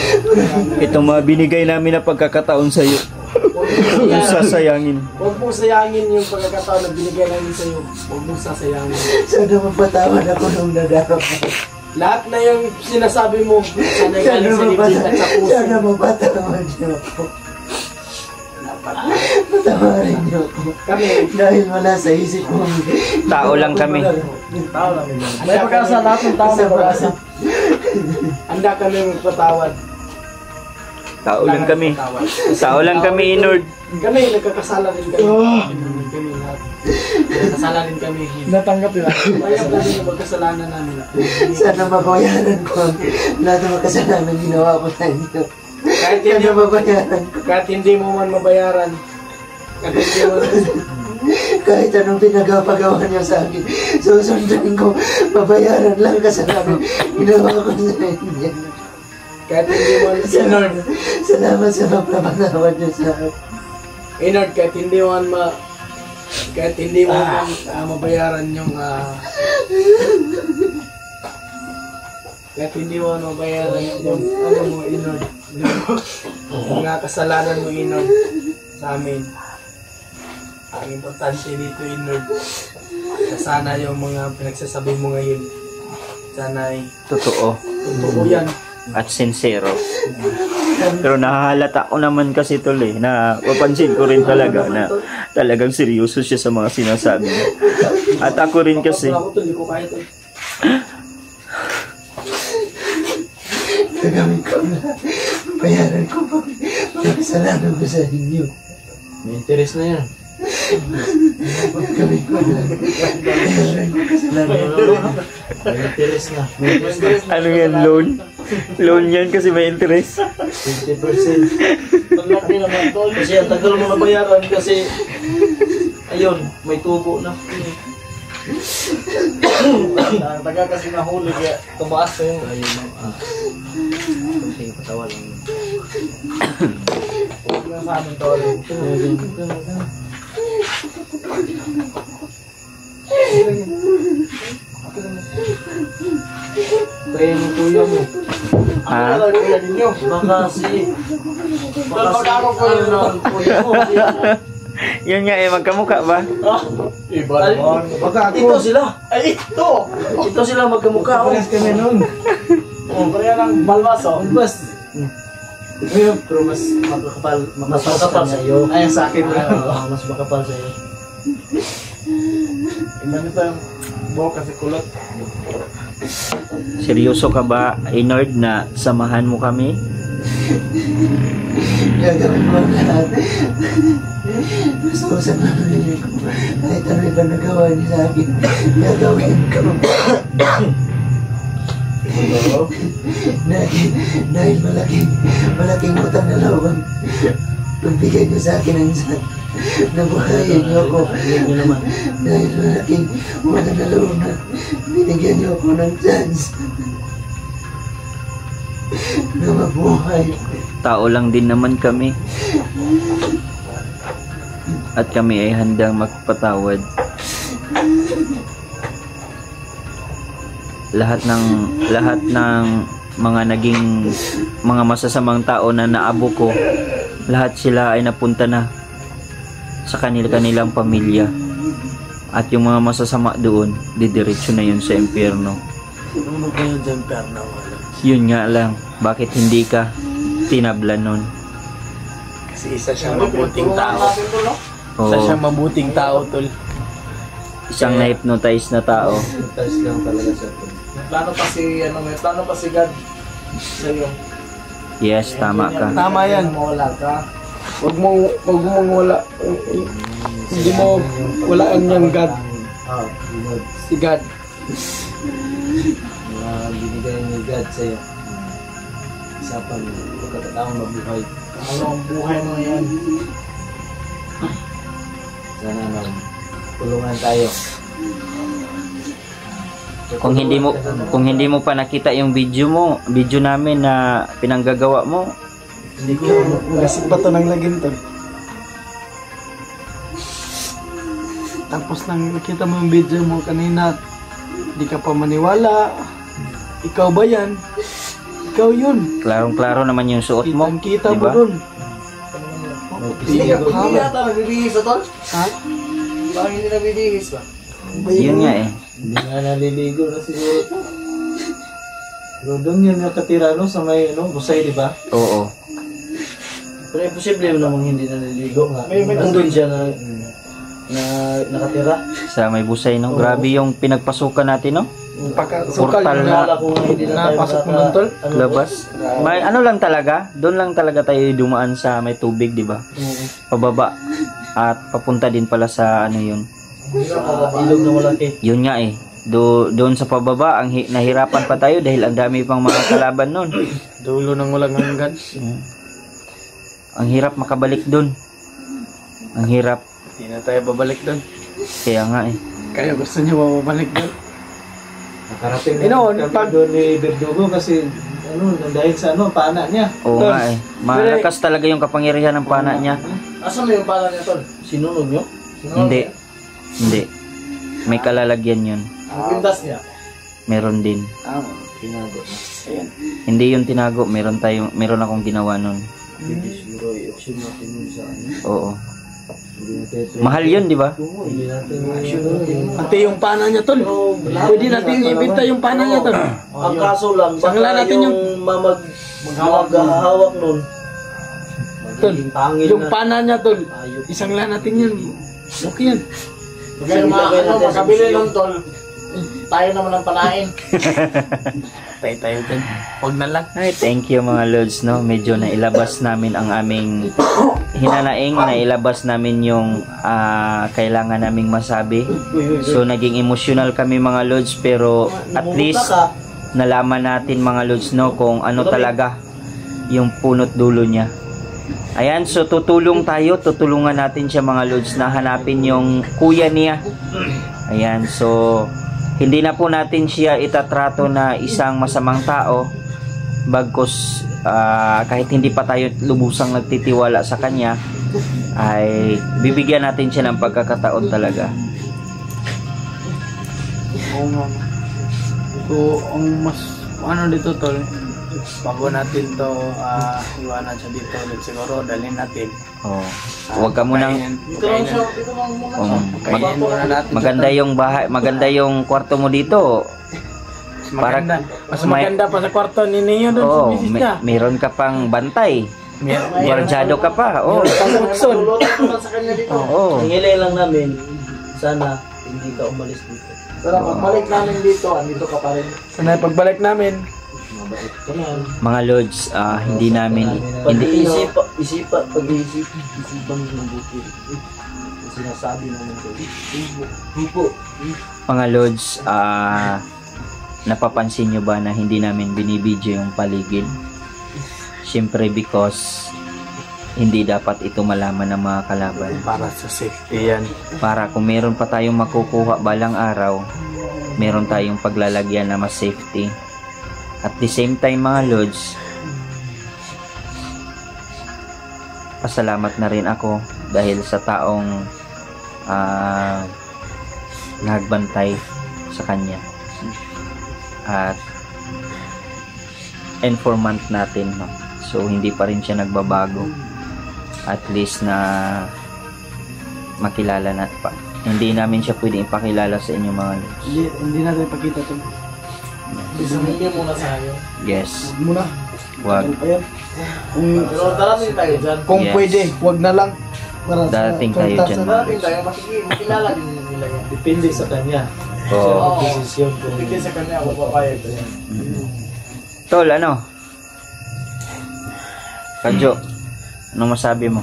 Itong mga binigay namin na pagkakataon sa iyo. Huwag mong sasayangin. Huwag mong sayangin yung pagkakataon na binigay namin sa'yo. Huwag mong sasayangin. Sana mapatawad ako nung nadarap. Lahat na yung sinasabi mo, sana galing sa dibdib at sa puso. Sana mapatawad niyo ako. Patawarin niyo ako. Kami, Dahil wala sa isip ko. Tao lang kami. tao lang. May pagkasa lahat ng tao may pagkasa. Handa kami magpatawad. Tao lang kami. Tao lang kami, Inord. Kami, nagkakasala din kami. Lahat. Nagkakasala din kami. Natanggap nila. Kaya namin yung magkasalanan namin. Sana mabayaran ko lahat ng mga kasalanan ginawa ko sa inyo. Kahit hindi, kahit hindi mo man mabayaran, kahit anong pinagpagawa niyo sa akin, susundin ko, mabayaran lang kasalanan ginawa ko sa inyo. kahit hindi mo Salamat, salamat sa pagpapatawad niyo sa akin. Inord, kahit hindi mo ma kahit hindi mo ah, mabayaran yung ah, kahit hindi mo mabayaran yung ano mo Inord yung mga kasalanan mo Inord sa amin ang importante dito Inord na sana yung mga pinagsasabi mo ngayon sana ay Totoo. totoo yan At sincero. Pero nahahalata ko naman kasi tol eh, na papansin ko rin talaga na talagang seryoso siya sa mga sinasabi niya. At ako rin kasi, ako to hindi ko kaya to Gagawin ko na. Bayaran ko pa. Mga kasalanan ko sa inyo. May interest na yan. Ko na. May interest na. ano yan, loan? Loan yan kasi may interest. 50%. Ang laki naman tol. Kasi ang tagal mo na bayaran kasi ayun, may tubo na. ang taga kasi nahuli kaya tumaas na yung Ayun na. Ah. Sige, patawa lang. Huwag lang sa amin tol Kaya yung kuya mo. Ha? Baka si... Baka si... Ano? Yun nga eh, magkamukha ba? Iba Ay, naman Baka ito sila. Ay ito! Ito sila magkamukha. Oh. kami nun Oh, kaya lang balwas oh Bas. Pero mas makakapal, mas makapal sa iyo. Ay sa akin na Ah, mas makapal sa iyo. Iba nito yung buhok kasi kulot Seryoso ka ba, Inord, na samahan mo kami? Gagawin ko ang lahat. Gusto ko sa pamilya ko. Kahit ano iba nagawa niyo sa akin, gagawin ko. dahil, dahil malaking, malaking utang na loob ang pagbigay niyo sa akin ng sa nabuhayin niyo ako. Dahil malaking utang na loob na binigyan niyo ako ng chance na mabuhay. Tao lang din naman kami. At kami ay handang magpatawad. Lahat ng lahat ng mga naging mga masasamang tao na naabo ko, lahat sila ay napunta na sa kanil kanilang pamilya. At yung mga masasama doon, didiretso na yun sa impyerno. Yun nga lang, bakit hindi ka tinablan nun? Kasi isa siyang mabuting tao Oo, Isa siyang mabuting tao tol isang na-hypnotize na tao. Taas lang talaga siya. May plano pa si ano, may plano pa si God sa'yo. Yes, tama ka. Tama yan. Mawala ka. Huwag mo, huwag mo wala. Hindi mo walaan yung God. God. Si God. Mga binigay ni God sa'yo. Isa pang pagkakataong mabuhay. Ano ang buhay mo yan? Sana na tulungan tayo. Kung hindi mo kung hindi mo pa nakita yung video mo, video namin na pinanggagawa mo, Hindi ko Magasip pa to ng lagim tol. Tapos nang nakita mo yung video mo kanina, di ka pa maniwala. Ikaw ba yan? Ikaw yun. Klarong-klaro naman yung suot mo. Kitang kita mo diba? dun. Hindi ka, hindi yata nagbibihis sa tol? Ha? Parang hindi nagbibihis ba? Yun nga eh. Hindi nga naliligo na siguro ito. Pero doon yun nakatira no, sa may ano, busay, di ba? Oo. Pero imposible namang hindi naliligo nga. May- may- Nandun siya na, na nakatira. Sa may busay, no? Grabe yung pinagpasukan natin, no? Pagka-sukal Portal yun na- nga hindi na tayo Napasok mo nun, tol? ano, Labas. May ano lang talaga, doon lang talaga tayo dumaan sa may tubig, di ba? Oo. Pababa. At papunta din pala sa ano yun. Sa ilog na malaki. Yun nga eh. Do, doon sa pababa, ang hi- nahirapan pa tayo dahil ang dami pang mga kalaban noon. Dulo ng walang hanggan. Ang hirap makabalik doon. Ang hirap. Hindi na tayo babalik doon. Kaya nga eh. Kaya gusto niyo babalik doon. Nakarating Eh, noon, kami pag- doon ni Verdugo kasi ano, dahil sa ano, pana niya. Oo Tol. nga eh. Malakas talaga yung kapangyarihan ng pana niya. Asan mo yung pala niya tol? Sinunog niyo? Hindi. Hindi. May kalalagyan yun. Ang pintas niya. Meron din. Ah, Tinago na. Hindi yung tinago. Meron tayo, meron akong ginawa nun. Hindi siguro i-auction natin yun sa ano. Oo. Mahal yun, di ba? Pati yung pana niya, tol. Pwede natin ibenta yung pana niya, tol. Ang kaso lang, baka Sangla natin yung, mamag, maghahawak nun. Tol, Yung na. pana niya, tol. Isang lang natin yan. Okay yan. Kaya mga ano, makabili ng tol. Tayo naman ang panain. Tayo tayo dyan. Huwag na lang. Ay, thank you mga Lods, no? Medyo nailabas namin ang aming hinanaing, nailabas namin yung ah, kailangan naming masabi. So, naging emotional kami mga Lods, pero at least nalaman natin mga Lods, no? Kung ano talaga yung punot dulo niya. Ayan, so tutulong tayo, tutulungan natin siya mga Lods na hanapin yung kuya niya. Ayan, so hindi na po natin siya itatrato na isang masamang tao bagkus ah, kahit hindi pa tayo lubusang nagtitiwala sa kanya ay bibigyan natin siya ng pagkakataon talaga. Oo nga. So, ang mas, ano dito, tol, bago natin to ah, iwanan siya dito ulit siguro, dalhin natin. Oh. Huwag ka munang Kainin, um, mag- kainin muna natin. maganda yung bahay, maganda yung kwarto mo dito. Mas maganda. Mas maganda pa sa kwarto ni Neo doon sa Oh, misis may, niya. meron ka pang bantay. Guardiado ka pa. Oh. Sa dito. Oo. Ang hilay lang namin, sana hindi ka umalis dito. Pero pagbalik namin dito, andito ka pa rin. Sana pagbalik namin, Mabait ka. Mga lods, ah, hindi namin hindi Pag-iisip, isipa, pag-iisip, isipan mo mabuti. Yung Sinasabi naman ko. Hipo. mga lods, ah napapansin nyo ba na hindi namin binibidyo yung paligid? Siyempre because hindi dapat ito malaman ng mga kalaban. para sa safety yan. Para kung meron pa tayong makukuha balang araw, meron tayong paglalagyan na mas safety. At the same time mga lods, pasalamat na rin ako dahil sa taong ah, nagbantay sa kanya. At informant natin. No? So, hindi pa rin siya nagbabago. At least na makilala na pa. Hindi namin siya pwedeng ipakilala sa inyo mga lods. Hindi, hindi natin ipakita to. Isumili muna sa akin. Yes. Huwag muna. Wag. Ayan. Kung, Pero darating tayo dyan. kung Yes. pwede, huwag na lang. Para sa Darating tayo dyan. sa- Darating tayo, makiki- makilala din nila yan. Depende sa kanya. Oo. ang desisyon kung Depende sa kanya kung papayag ko yan. Tol, ano? Kadyo, anong masabi mo?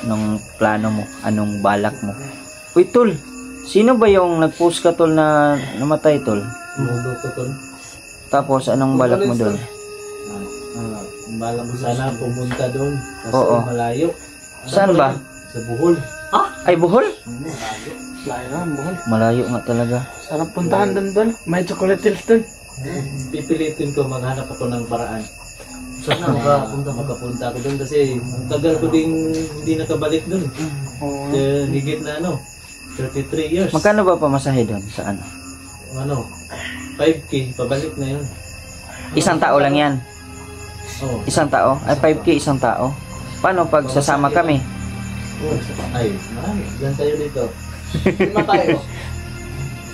Anong plano mo? Anong balak mo? Uy, Tol! Sino ba yung nag-post ka, Tol, na namatay, Tol? Tapos, anong balak mo doon? Ah, ang balak ko sana pumunta doon. Kasi Oo. malayo. Saan ba? Sa Bohol. Ay, Bohol? Layo na, buhol. Malayo nga talaga. Sarap puntahan doon doon. May chocolate hills doon. Pipilitin ko maghanap ako ng paraan. Sana makapunta makapunta ako doon kasi ang tagal ko ding hindi nakabalik doon. Oo. Eh, higit na ano. 33 years. Magkano ba pamasahe doon sa ano? Ano? 5K, pabalik na yun. Isang tao lang yan. Oh. Isang tao? Ay, 5K isang tao. Paano pag sasama kami? Ay, marami. Diyan tayo dito. Lima tayo.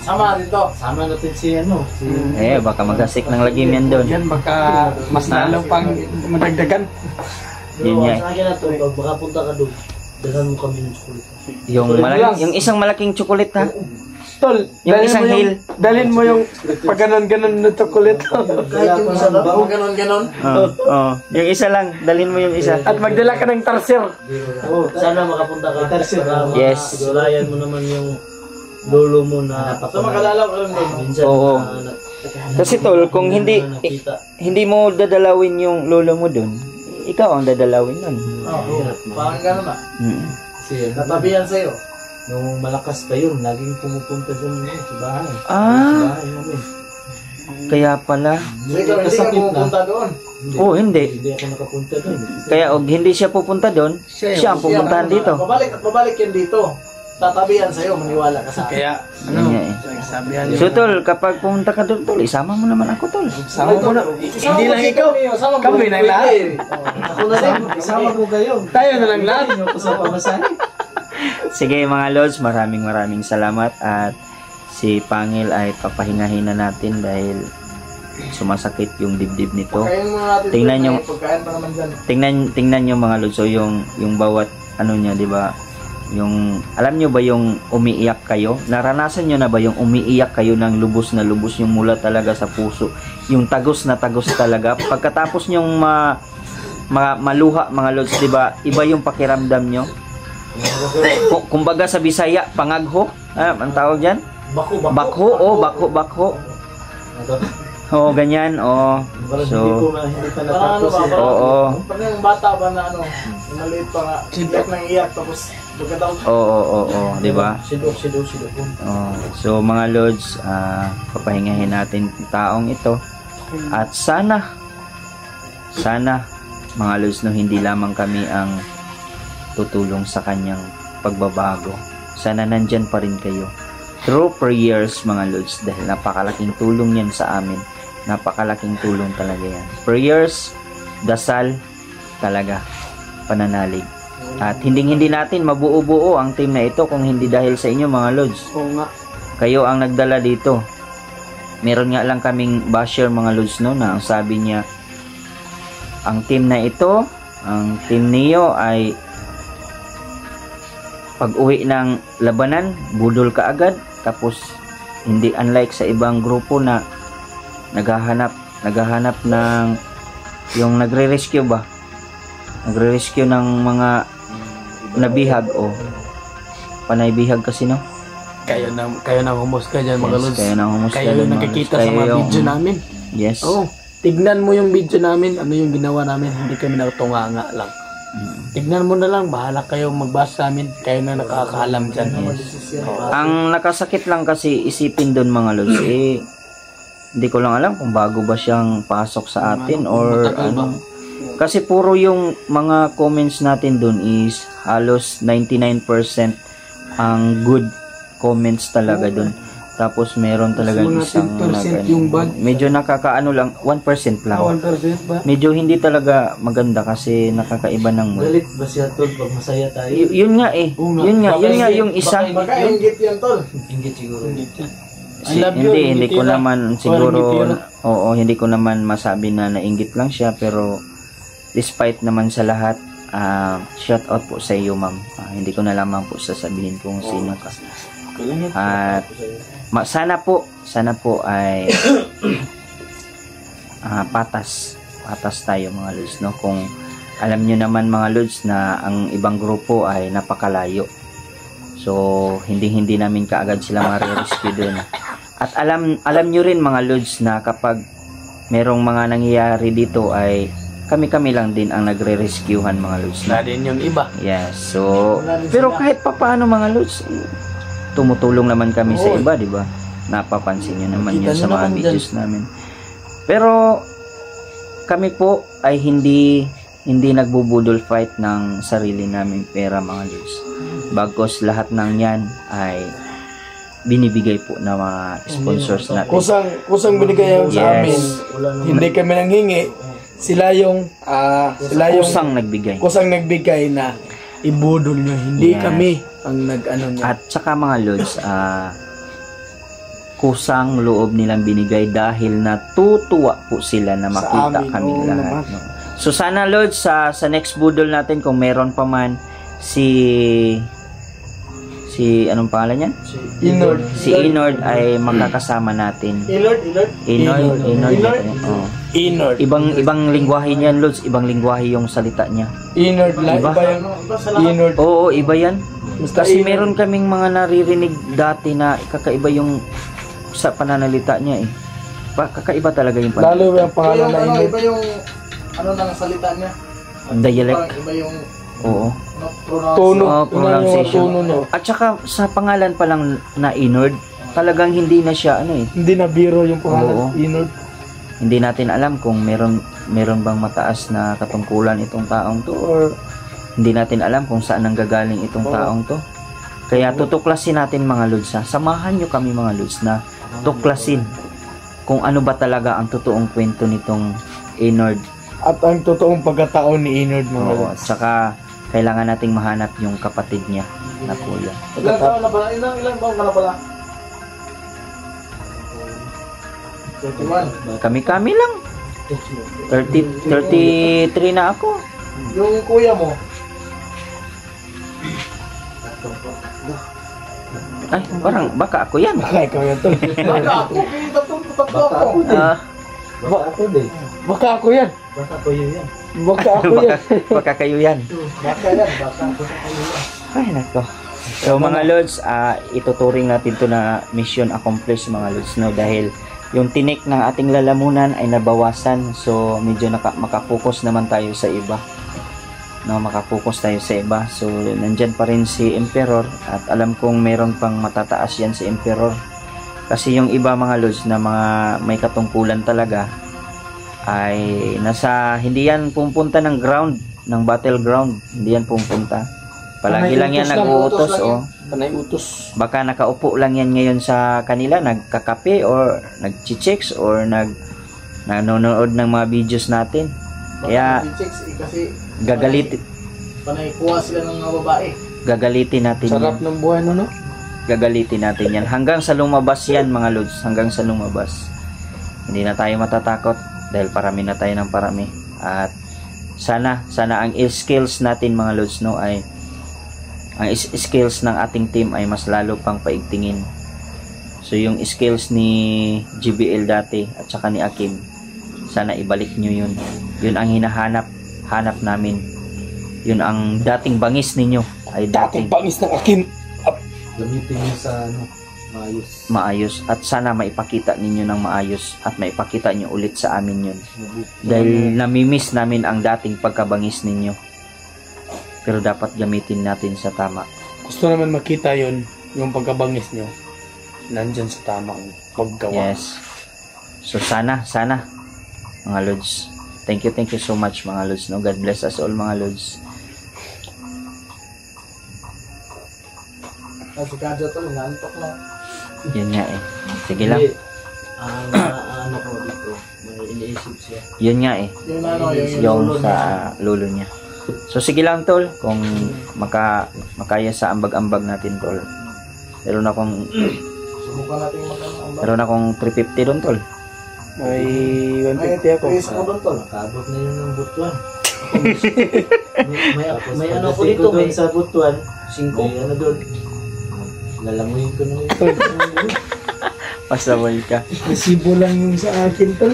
Sama dito. Sama natin si ano, si Eh, baka magasik ng lagim yan doon. Yan baka mas lalo pang madagdagan. Yun nga. Sa akin na to, pag makapunta ka doon, dagan mo kami ng chocolate. Yung, malaki, yung isang malaking chocolate ha? Tol, Yung dalhin isang mo hill. Dalhin mo yung pag ganon-ganon na chocolate. Kahit yung isang Bago ganon ganon. Oo. oo. Yung isa lang. Dalhin mo yung isa. At magdala ka ng tarsier. Oh, sana makapunta ka. Para Yes. Sigurayan mo naman yung lolo mo na Sa makalala ko lang Oo. Kasi tol, kung hindi nakita. hindi mo dadalawin yung lolo mo doon, ikaw ang dadalawin nun. Oo. Parang ganon ah. Mm. Natabihan sa'yo. Nung malakas pa yun, laging pumupunta doon yun sa bahay. Sa Ah, bahay namin. kaya pala. So ikaw hindi ka pumupunta doon. Hindi. Oh, hindi. Hindi ako nakapunta doon. Kaya og hindi siya pupunta doon, siya ang pupuntahan dito. Babalik at babalik yan dito. Tatabihan sa'yo, maniwala ka sa akin. Kaya, ano, eh. sabihan niyo. So tol, kapag pumunta ka doon tol, isama mo naman ako tol. Sama mo na. Hindi lang ikaw. Kami na lahat. Ako na rin, isama ko kayo. Tayo na lang lahat. Hindi niyo ako sa pamasahe. Sige mga lods, maraming maraming salamat at si Pangil ay papahingahin na natin dahil sumasakit yung dibdib nito. Tingnan dyan. Tingnan tingnan niyo mga lods, so yung yung bawat ano niya, 'di ba? Yung alam niyo ba yung umiiyak kayo? Naranasan niyo na ba yung umiiyak kayo ng lubos na lubos yung mula talaga sa puso? Yung tagos na tagos talaga. Pagkatapos niyong ma, ma- maluha mga lods, 'di ba? Iba yung pakiramdam niyo. Ku- Kumbaga sa Bisaya, pangagho. Ah, ang tawag diyan? Bako, bako. Bakho, oh, bakho, bakho. Oh, ganyan, oh. So, Parang ano natapos ba? eh. Parang, Oo. bata ba na ano, maliit pa nga, iyak nang iyak, tapos pagkatapos, Oo, oo, oo, oo, 'di ba? Sido, sido, sido. Oh, so mga lords, ah, papahingahin natin taong ito. At sana, sana, mga lords, no, hindi lamang kami ang tutulong sa kanyang pagbabago. Sana nandyan pa rin kayo. Through prayers, mga lords, dahil napakalaking tulong yan sa amin. Napakalaking tulong talaga yan. Prayers, dasal, talaga, pananalig. At hindi-hindi natin mabuo-buo ang team na ito kung hindi dahil sa inyo mga lords Oo nga. kayo ang nagdala dito. Meron nga lang kaming basher mga lods no na ang sabi niya ang team na ito, ang team niyo ay pag uwi ng labanan, budol ka agad tapos hindi unlike sa ibang grupo na naghahanap naghahanap ng yung nagre-rescue ba? Nagre-rescue ng mga nabihag o panay bihag kasi no? Kayo na, kayo na humusga dyan mga Yes, lods. kayo nang humusga Kayo yung nakikita lods. sa Kayo mga yung- video namin. Yes. Oo. Tignan mo yung video namin, ano yung ginawa namin, hindi kami natunganga lang. Tignan mo na lang, bahala kayo magbasa sa amin, kayo na nakakaalam dyan. Ang nakasakit lang kasi isipin doon mga lods, eh, hindi ko lang alam kung bago ba siyang pasok sa atin or ano. Kasi puro yung mga comments natin doon is halos 99% ang good comments talaga doon. Tapos meron talaga mga isang 10% nag- yung bad. medyo nakakaano lang 1% lang. 1% ba? Medyo hindi talaga maganda kasi nakakaiba ng mood. Galit ba siya tol pag masaya tayo? Y- yun nga eh. Nga. Yun nga, Baka yun nga hindi- yung isa. baka inggit yan tol. Ingit siguro. Si- I love you, hindi, hindi ko Ingitira. naman siguro, oo, hindi ko naman masabi na nainggit lang siya, pero despite naman sa lahat, ah, shout out po sa iyo, ma'am. Ah, hindi ko na lamang po sasabihin kung sino ka. At ma- sana po, sana po ay ah, patas. Patas tayo mga lods, no? Kung alam nyo naman mga lods na ang ibang grupo ay napakalayo. So, hindi-hindi namin kaagad sila marirescue dun. At alam alam nyo rin mga lods na kapag merong mga nangyayari dito ay kami-kami lang din ang nagre-rescuehan mga lods. Na din yung iba. Yes. So, pero kahit pa paano mga lods, tumutulong naman kami sa iba, di ba? Napapansin nyo naman Nakita yun sa nyo mga naman videos namin. Pero, kami po ay hindi hindi nagbubudol fight ng sarili naming pera mga lods. Bagkos lahat ng yan ay binibigay po ng mga sponsors natin. Kusang, kusang binigay yan sa Yes. amin. Hindi kami nanghingi. Sila yung, ah, sila yung Kusang nagbigay. kusang nagbigay na ibudol nyo. Hindi Yes. kami ang nag-ano niya. At saka mga lods, ah kusang loob nilang binigay dahil natutuwa po sila na makita amin, kami oo lahat. naman. no? So sana lods sa sa next budol natin kung meron pa man si si anong pangalan niyan? Inord. Si Inord ay makakasama natin. Inord, Inord. Inord, Inord. Inord. Oh. Inord. Ibang ibang lingwahe niyan, Lods. Ibang lingwahe yung salita niya. Inord lang. Iba? Iba yung Inord. Oo, iba yan. Basta Kasi meron kaming mga naririnig dati na kakaiba yung sa pananalita niya eh. Pa, kakaiba talaga yung pananalita. Lalo yung pangalan na Inord. iba yung ano lang salita niya. Dialect. Iba yung Oo. no. Tono. Oo, yung pronunciation. tono niya. At saka sa pangalan pa lang na Inord, talagang hindi na siya ano eh. Hindi na biro yung Oo. pangalan. Inord. Hindi natin alam kung meron meron bang mataas na katungkulan itong taong to or hindi natin alam kung saan nanggagaling itong taong to. Kaya tutuklasin natin mga Lods ha. Samahan nyo kami mga Lods na tuklasin kung ano ba talaga ang totoong kwento nitong Inord. At ang totoong pagkatao ni Inord mga Oo, lods. at saka kailangan nating mahanap yung kapatid niya na kuya. Ilang taon na pala? Ilang, ilang taon ka na pala? 31. Kami-kami lang. 30, 33 na ako. Yung kuya mo, Ay, parang baka ako yan. Baka ikaw yan tol. baka ako, pinita to, tatlo ako. Ah, Baka ako din. Baka ako yan. Baka ko yun yan. Baka ako baka, yan. baka kayo yan. Baka yan, baka. baka kayo yan. Ay, nako. So mga Lods, ah, ituturing natin to na mission accomplished mga Lods, no? Dahil yung tinik ng ating lalamunan ay nabawasan. So medyo naka, makapokus naman tayo sa iba. No, makapokus tayo sa iba. So nandyan pa rin si Emperor at alam kong meron pang matataas yan si Emperor. Kasi yung iba mga Lods na mga may katungkulan talaga ay nasa hindi yan pupunta ng ground ng battleground hindi yan pupunta palagi Panay lang yan nag-uutos utos lang oh. Panay utos. baka nakaupo lang yan ngayon sa kanila nagkakape or nagchichicks or nag nanonood ng mga videos natin kaya chicks, eh, kasi gagalitin panay kuha sila ng mga babae. gagalitin natin Sarap yan. ng buhay no no? gagalitin natin yan. Hanggang sa lumabas yan mga lods. Hanggang sa lumabas. Hindi na tayo matatakot dahil parami na tayo ng parami. At sana sana ang skills natin mga lods no ay ang is- skills ng ating team ay mas lalo pang paigtingin. So yung skills ni GBL dati at saka ni Akim sana ibalik nyo yun. Yun ang hinahanap hanap namin. Yun ang dating bangis ninyo ay dating Dating pangis ng akin. Gamitin mo sa ano, maayos. maayos. At sana maipakita ninyo ng maayos at maipakita nyo ulit sa amin yun. Dahil namimiss namin ang dating pagkabangis ninyo. Pero dapat gamitin natin sa tama. Gusto naman makita yon yung pagkabangis nyo. Nandyan sa tamang paggawa. yes. So sana sana mga lods. Thank you thank you so much mga lods no? God bless us all mga lods. Kadyo to, nantok na. yun nga eh. Sige lang. Ang ano ko dito, may iniisip siya. yun nga eh. Yung ano, sa lulo niya. So sige lang tol kung maka, makaya sa ambag-ambag natin tol. Meron akong Subukan natin mag ang meron akong 350 doon tol May May 150 ako. trace mo doon tol. Nakabot na yun ng butuan. may, may, may ano ko dito, may sa butuan. May ano doon. Lalamuin ko na yun. pasaway ka Resibo lang yung sa akin tol.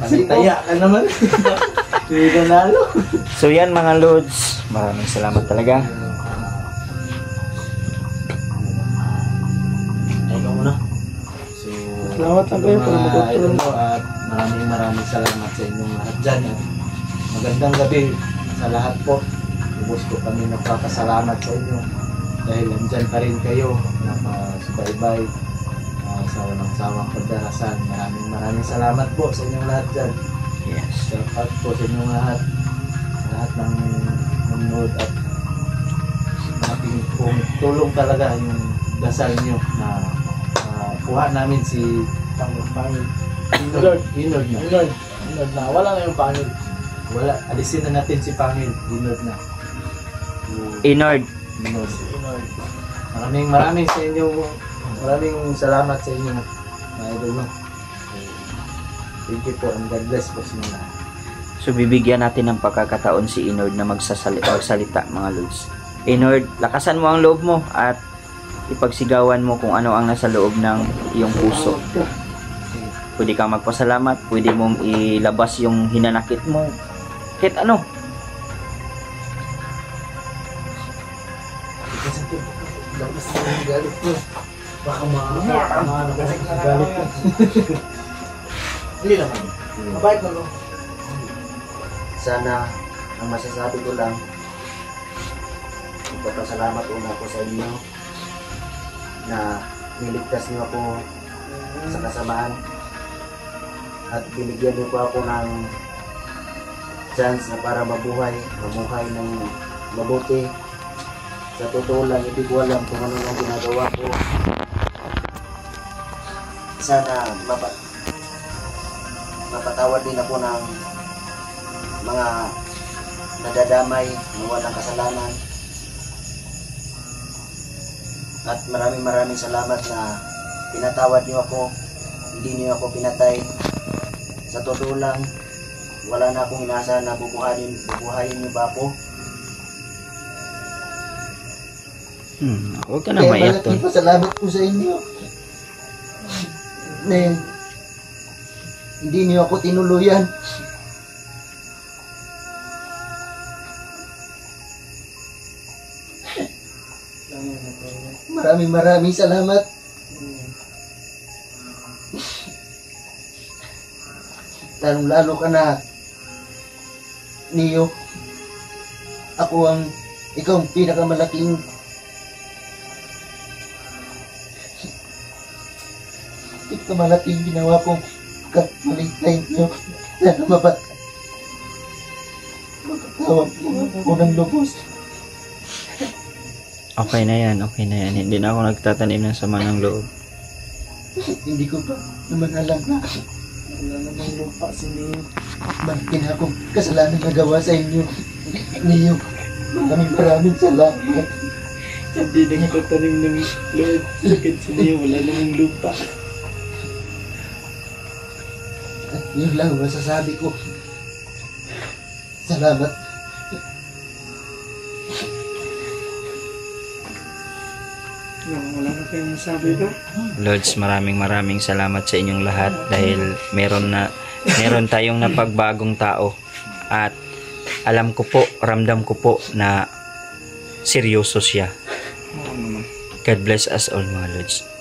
Panitaya ka naman. Hindi ka nalo. So yan mga Lods, maraming salamat talaga. Salamat lang kayo para ko at maraming maraming salamat sa inyong lahat dyan. At magandang gabi sa lahat po. Lubos ko kami nagpapasalamat sa inyo dahil nandyan pa rin kayo nakasubaybay uh, sa walang sawang pagdarasan. Maraming maraming salamat po sa inyong lahat dyan. Yes. Shout out po sa inyong lahat. lahat ng nanonood at tum- tulong talaga yung dasal nyo na uh, kuha namin si Pangil, pangil. Inod, Inod na. Inord. Inord na. Wala na yung pangil. Wala, alisin na natin si Pangil, Inod na. Inord. Inod. Inord. Maraming maraming sa inyo, maraming salamat sa inyo, mga idol mo. Thank you po and God bless po sa inyo lahat. So bibigyan natin ng pagkakataon si Inord na magsasalita, magsalita mga lods. Inord, lakasan mo ang loob mo at ipagsigawan mo kung ano ang nasa loob ng iyong puso. Pwede kang magpasalamat, pwede mong ilabas yung hinanakit mo. Kahit ano. Mo. Baka ma- maano ka sa galit mo. Hindi naman. Mabait na no? Sana, ang masasabi ko lang, ipapasalamat una ko sa inyo na niligtas niyo ako sa kasamaan at binigyan niyo po ako ng chance na para mabuhay, mamuhay ng mabuti. Sa totoo lang, hindi ko alam kung ano ang ginagawa ko. Sana mapa mapatawad din ako ng mga nadadamay na walang kasalanan. At maraming maraming salamat na pinatawad niyo ako. Hindi niyo ako pinatay. Sa totoo lang, wala na akong inaasahan na bubuhayin, bubuhayin niyo pa ako. Hmm, huwag ka na maiyak tol. pasalamat ko sa inyo. Na hindi niyo ako tinuluyan. Maraming maraming salamat. Lalong lalo ka na Niyo. Ako ang ikaw ang pinakamalaking pinakamalaking ginawa kong kamalit sa inyo. Sana mapat Magkatawag ko ng lubos. Okay na yan, okay na yan. Hindi na ako nagtatanim ng sama ng loob. Hindi ko pa naman alam na Wala namang lupa Neo. malaki na akong kasalanan na gawa sa inyo. Niyo, maraming maraming salamat. Hindi nagtatanim ng loob. Sakit si Neo. Wala namang lupa. At yun lang ang masasabi ko. Salamat. Lords, maraming maraming salamat sa inyong lahat dahil meron na meron tayong napagbagong tao at alam ko po, ramdam ko po na seryoso siya. God bless us all mga Lords.